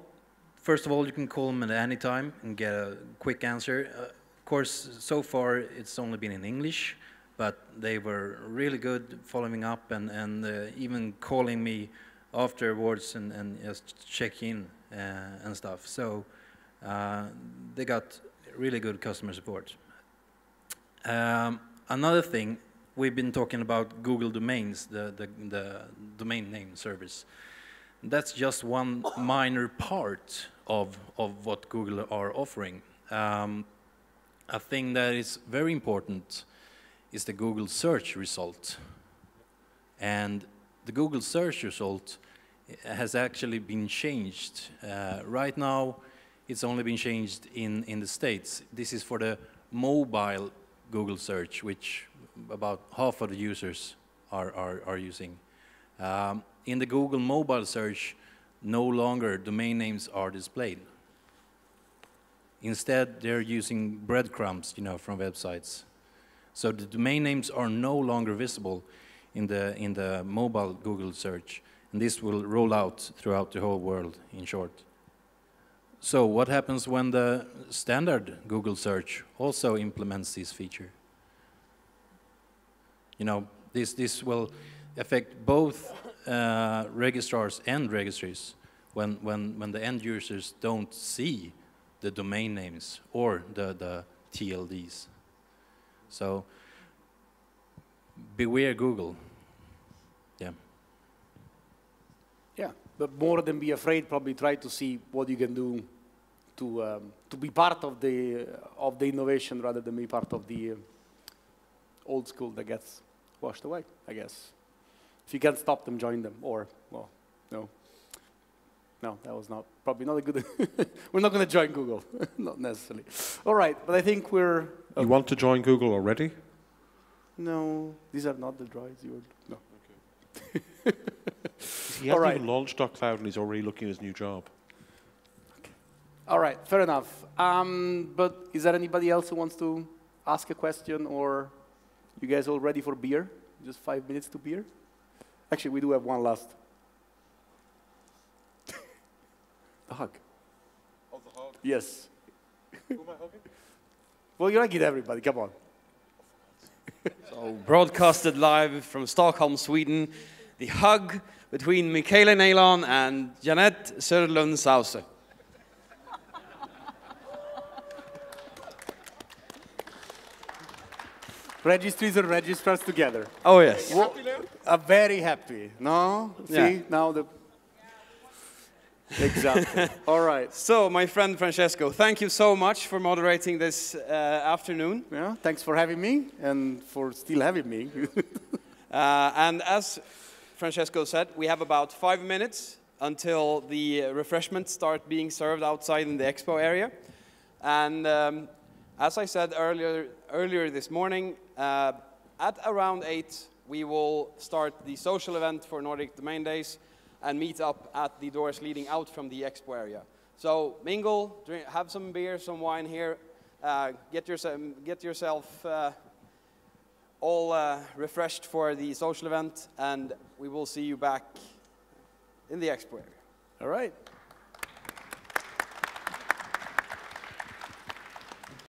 first of all, you can call them at any time and get a quick answer. Uh, of course, so far it's only been in English, but they were really good following up and, and uh, even calling me afterwards and, and just check in uh, and stuff. So they got really good customer support. Um, another thing, we've been talking about Google Domains, the, the, the domain name service. That's just one minor part of, of what Google are offering. Um, a thing that is very important is the Google search result. And the Google search result has actually been changed. Uh, right now, it's only been changed in, in the States. This is for the mobile Google search, which about half of the users are, are, are using. Um, in the Google mobile search, no longer domain names are displayed. Instead, they're using breadcrumbs, you know, from websites. So the domain names are no longer visible in the, in the mobile Google search. And this will roll out throughout the whole world, in short. So what happens when the standard Google search also implements this feature? You know, this, this will affect both uh, registrars and registries when, when, when the end users don't see the domain names or the, the TLDs. So beware Google. Yeah. Yeah, but more than be afraid, probably try to see what you can do to um, to be part of the of the innovation rather than be part of the uh, old school that gets washed away. I guess if you can't stop them, join them. Or well, no, no, that was not probably not a good. *laughs* we're not going to join Google, *laughs* not necessarily. All right, but I think we're. You want to join Google already? No, these are not the droids. You were no. *laughs* He All hasn't right. even launched .cloud and he's already looking at his new job. All right, fair enough. Um, but is there anybody else who wants to ask a question, or you guys all ready for beer? Just five minutes to beer. Actually, we do have one last. *laughs* the hug. Oh, the hug. Yes. Who am I hugging? *laughs* Well, you like it, everybody. Come on. So, broadcasted live from Stockholm, Sweden, the hug between Michele Neylon and Jeanette Söderlund Sause. Registries and registrars together. Oh, yes. Well, uh, very happy. No? Yeah. See, now the. Exactly. *laughs* All right. So, my friend Francesco, thank you so much for moderating this uh, afternoon. Yeah, thanks for having me and for still having me. *laughs* Uh, and as Francesco said, we have about five minutes until the uh, refreshments start being served outside in the expo area. And um, as I said earlier, earlier this morning, uh, at around 8, we will start the social event for Nordic Domain Days and meet up at the doors leading out from the expo area. So mingle, drink, have some beer, some wine here, uh, get, yourself, get yourself uh, all uh, refreshed for the social event, and we will see you back in the expo area. All right.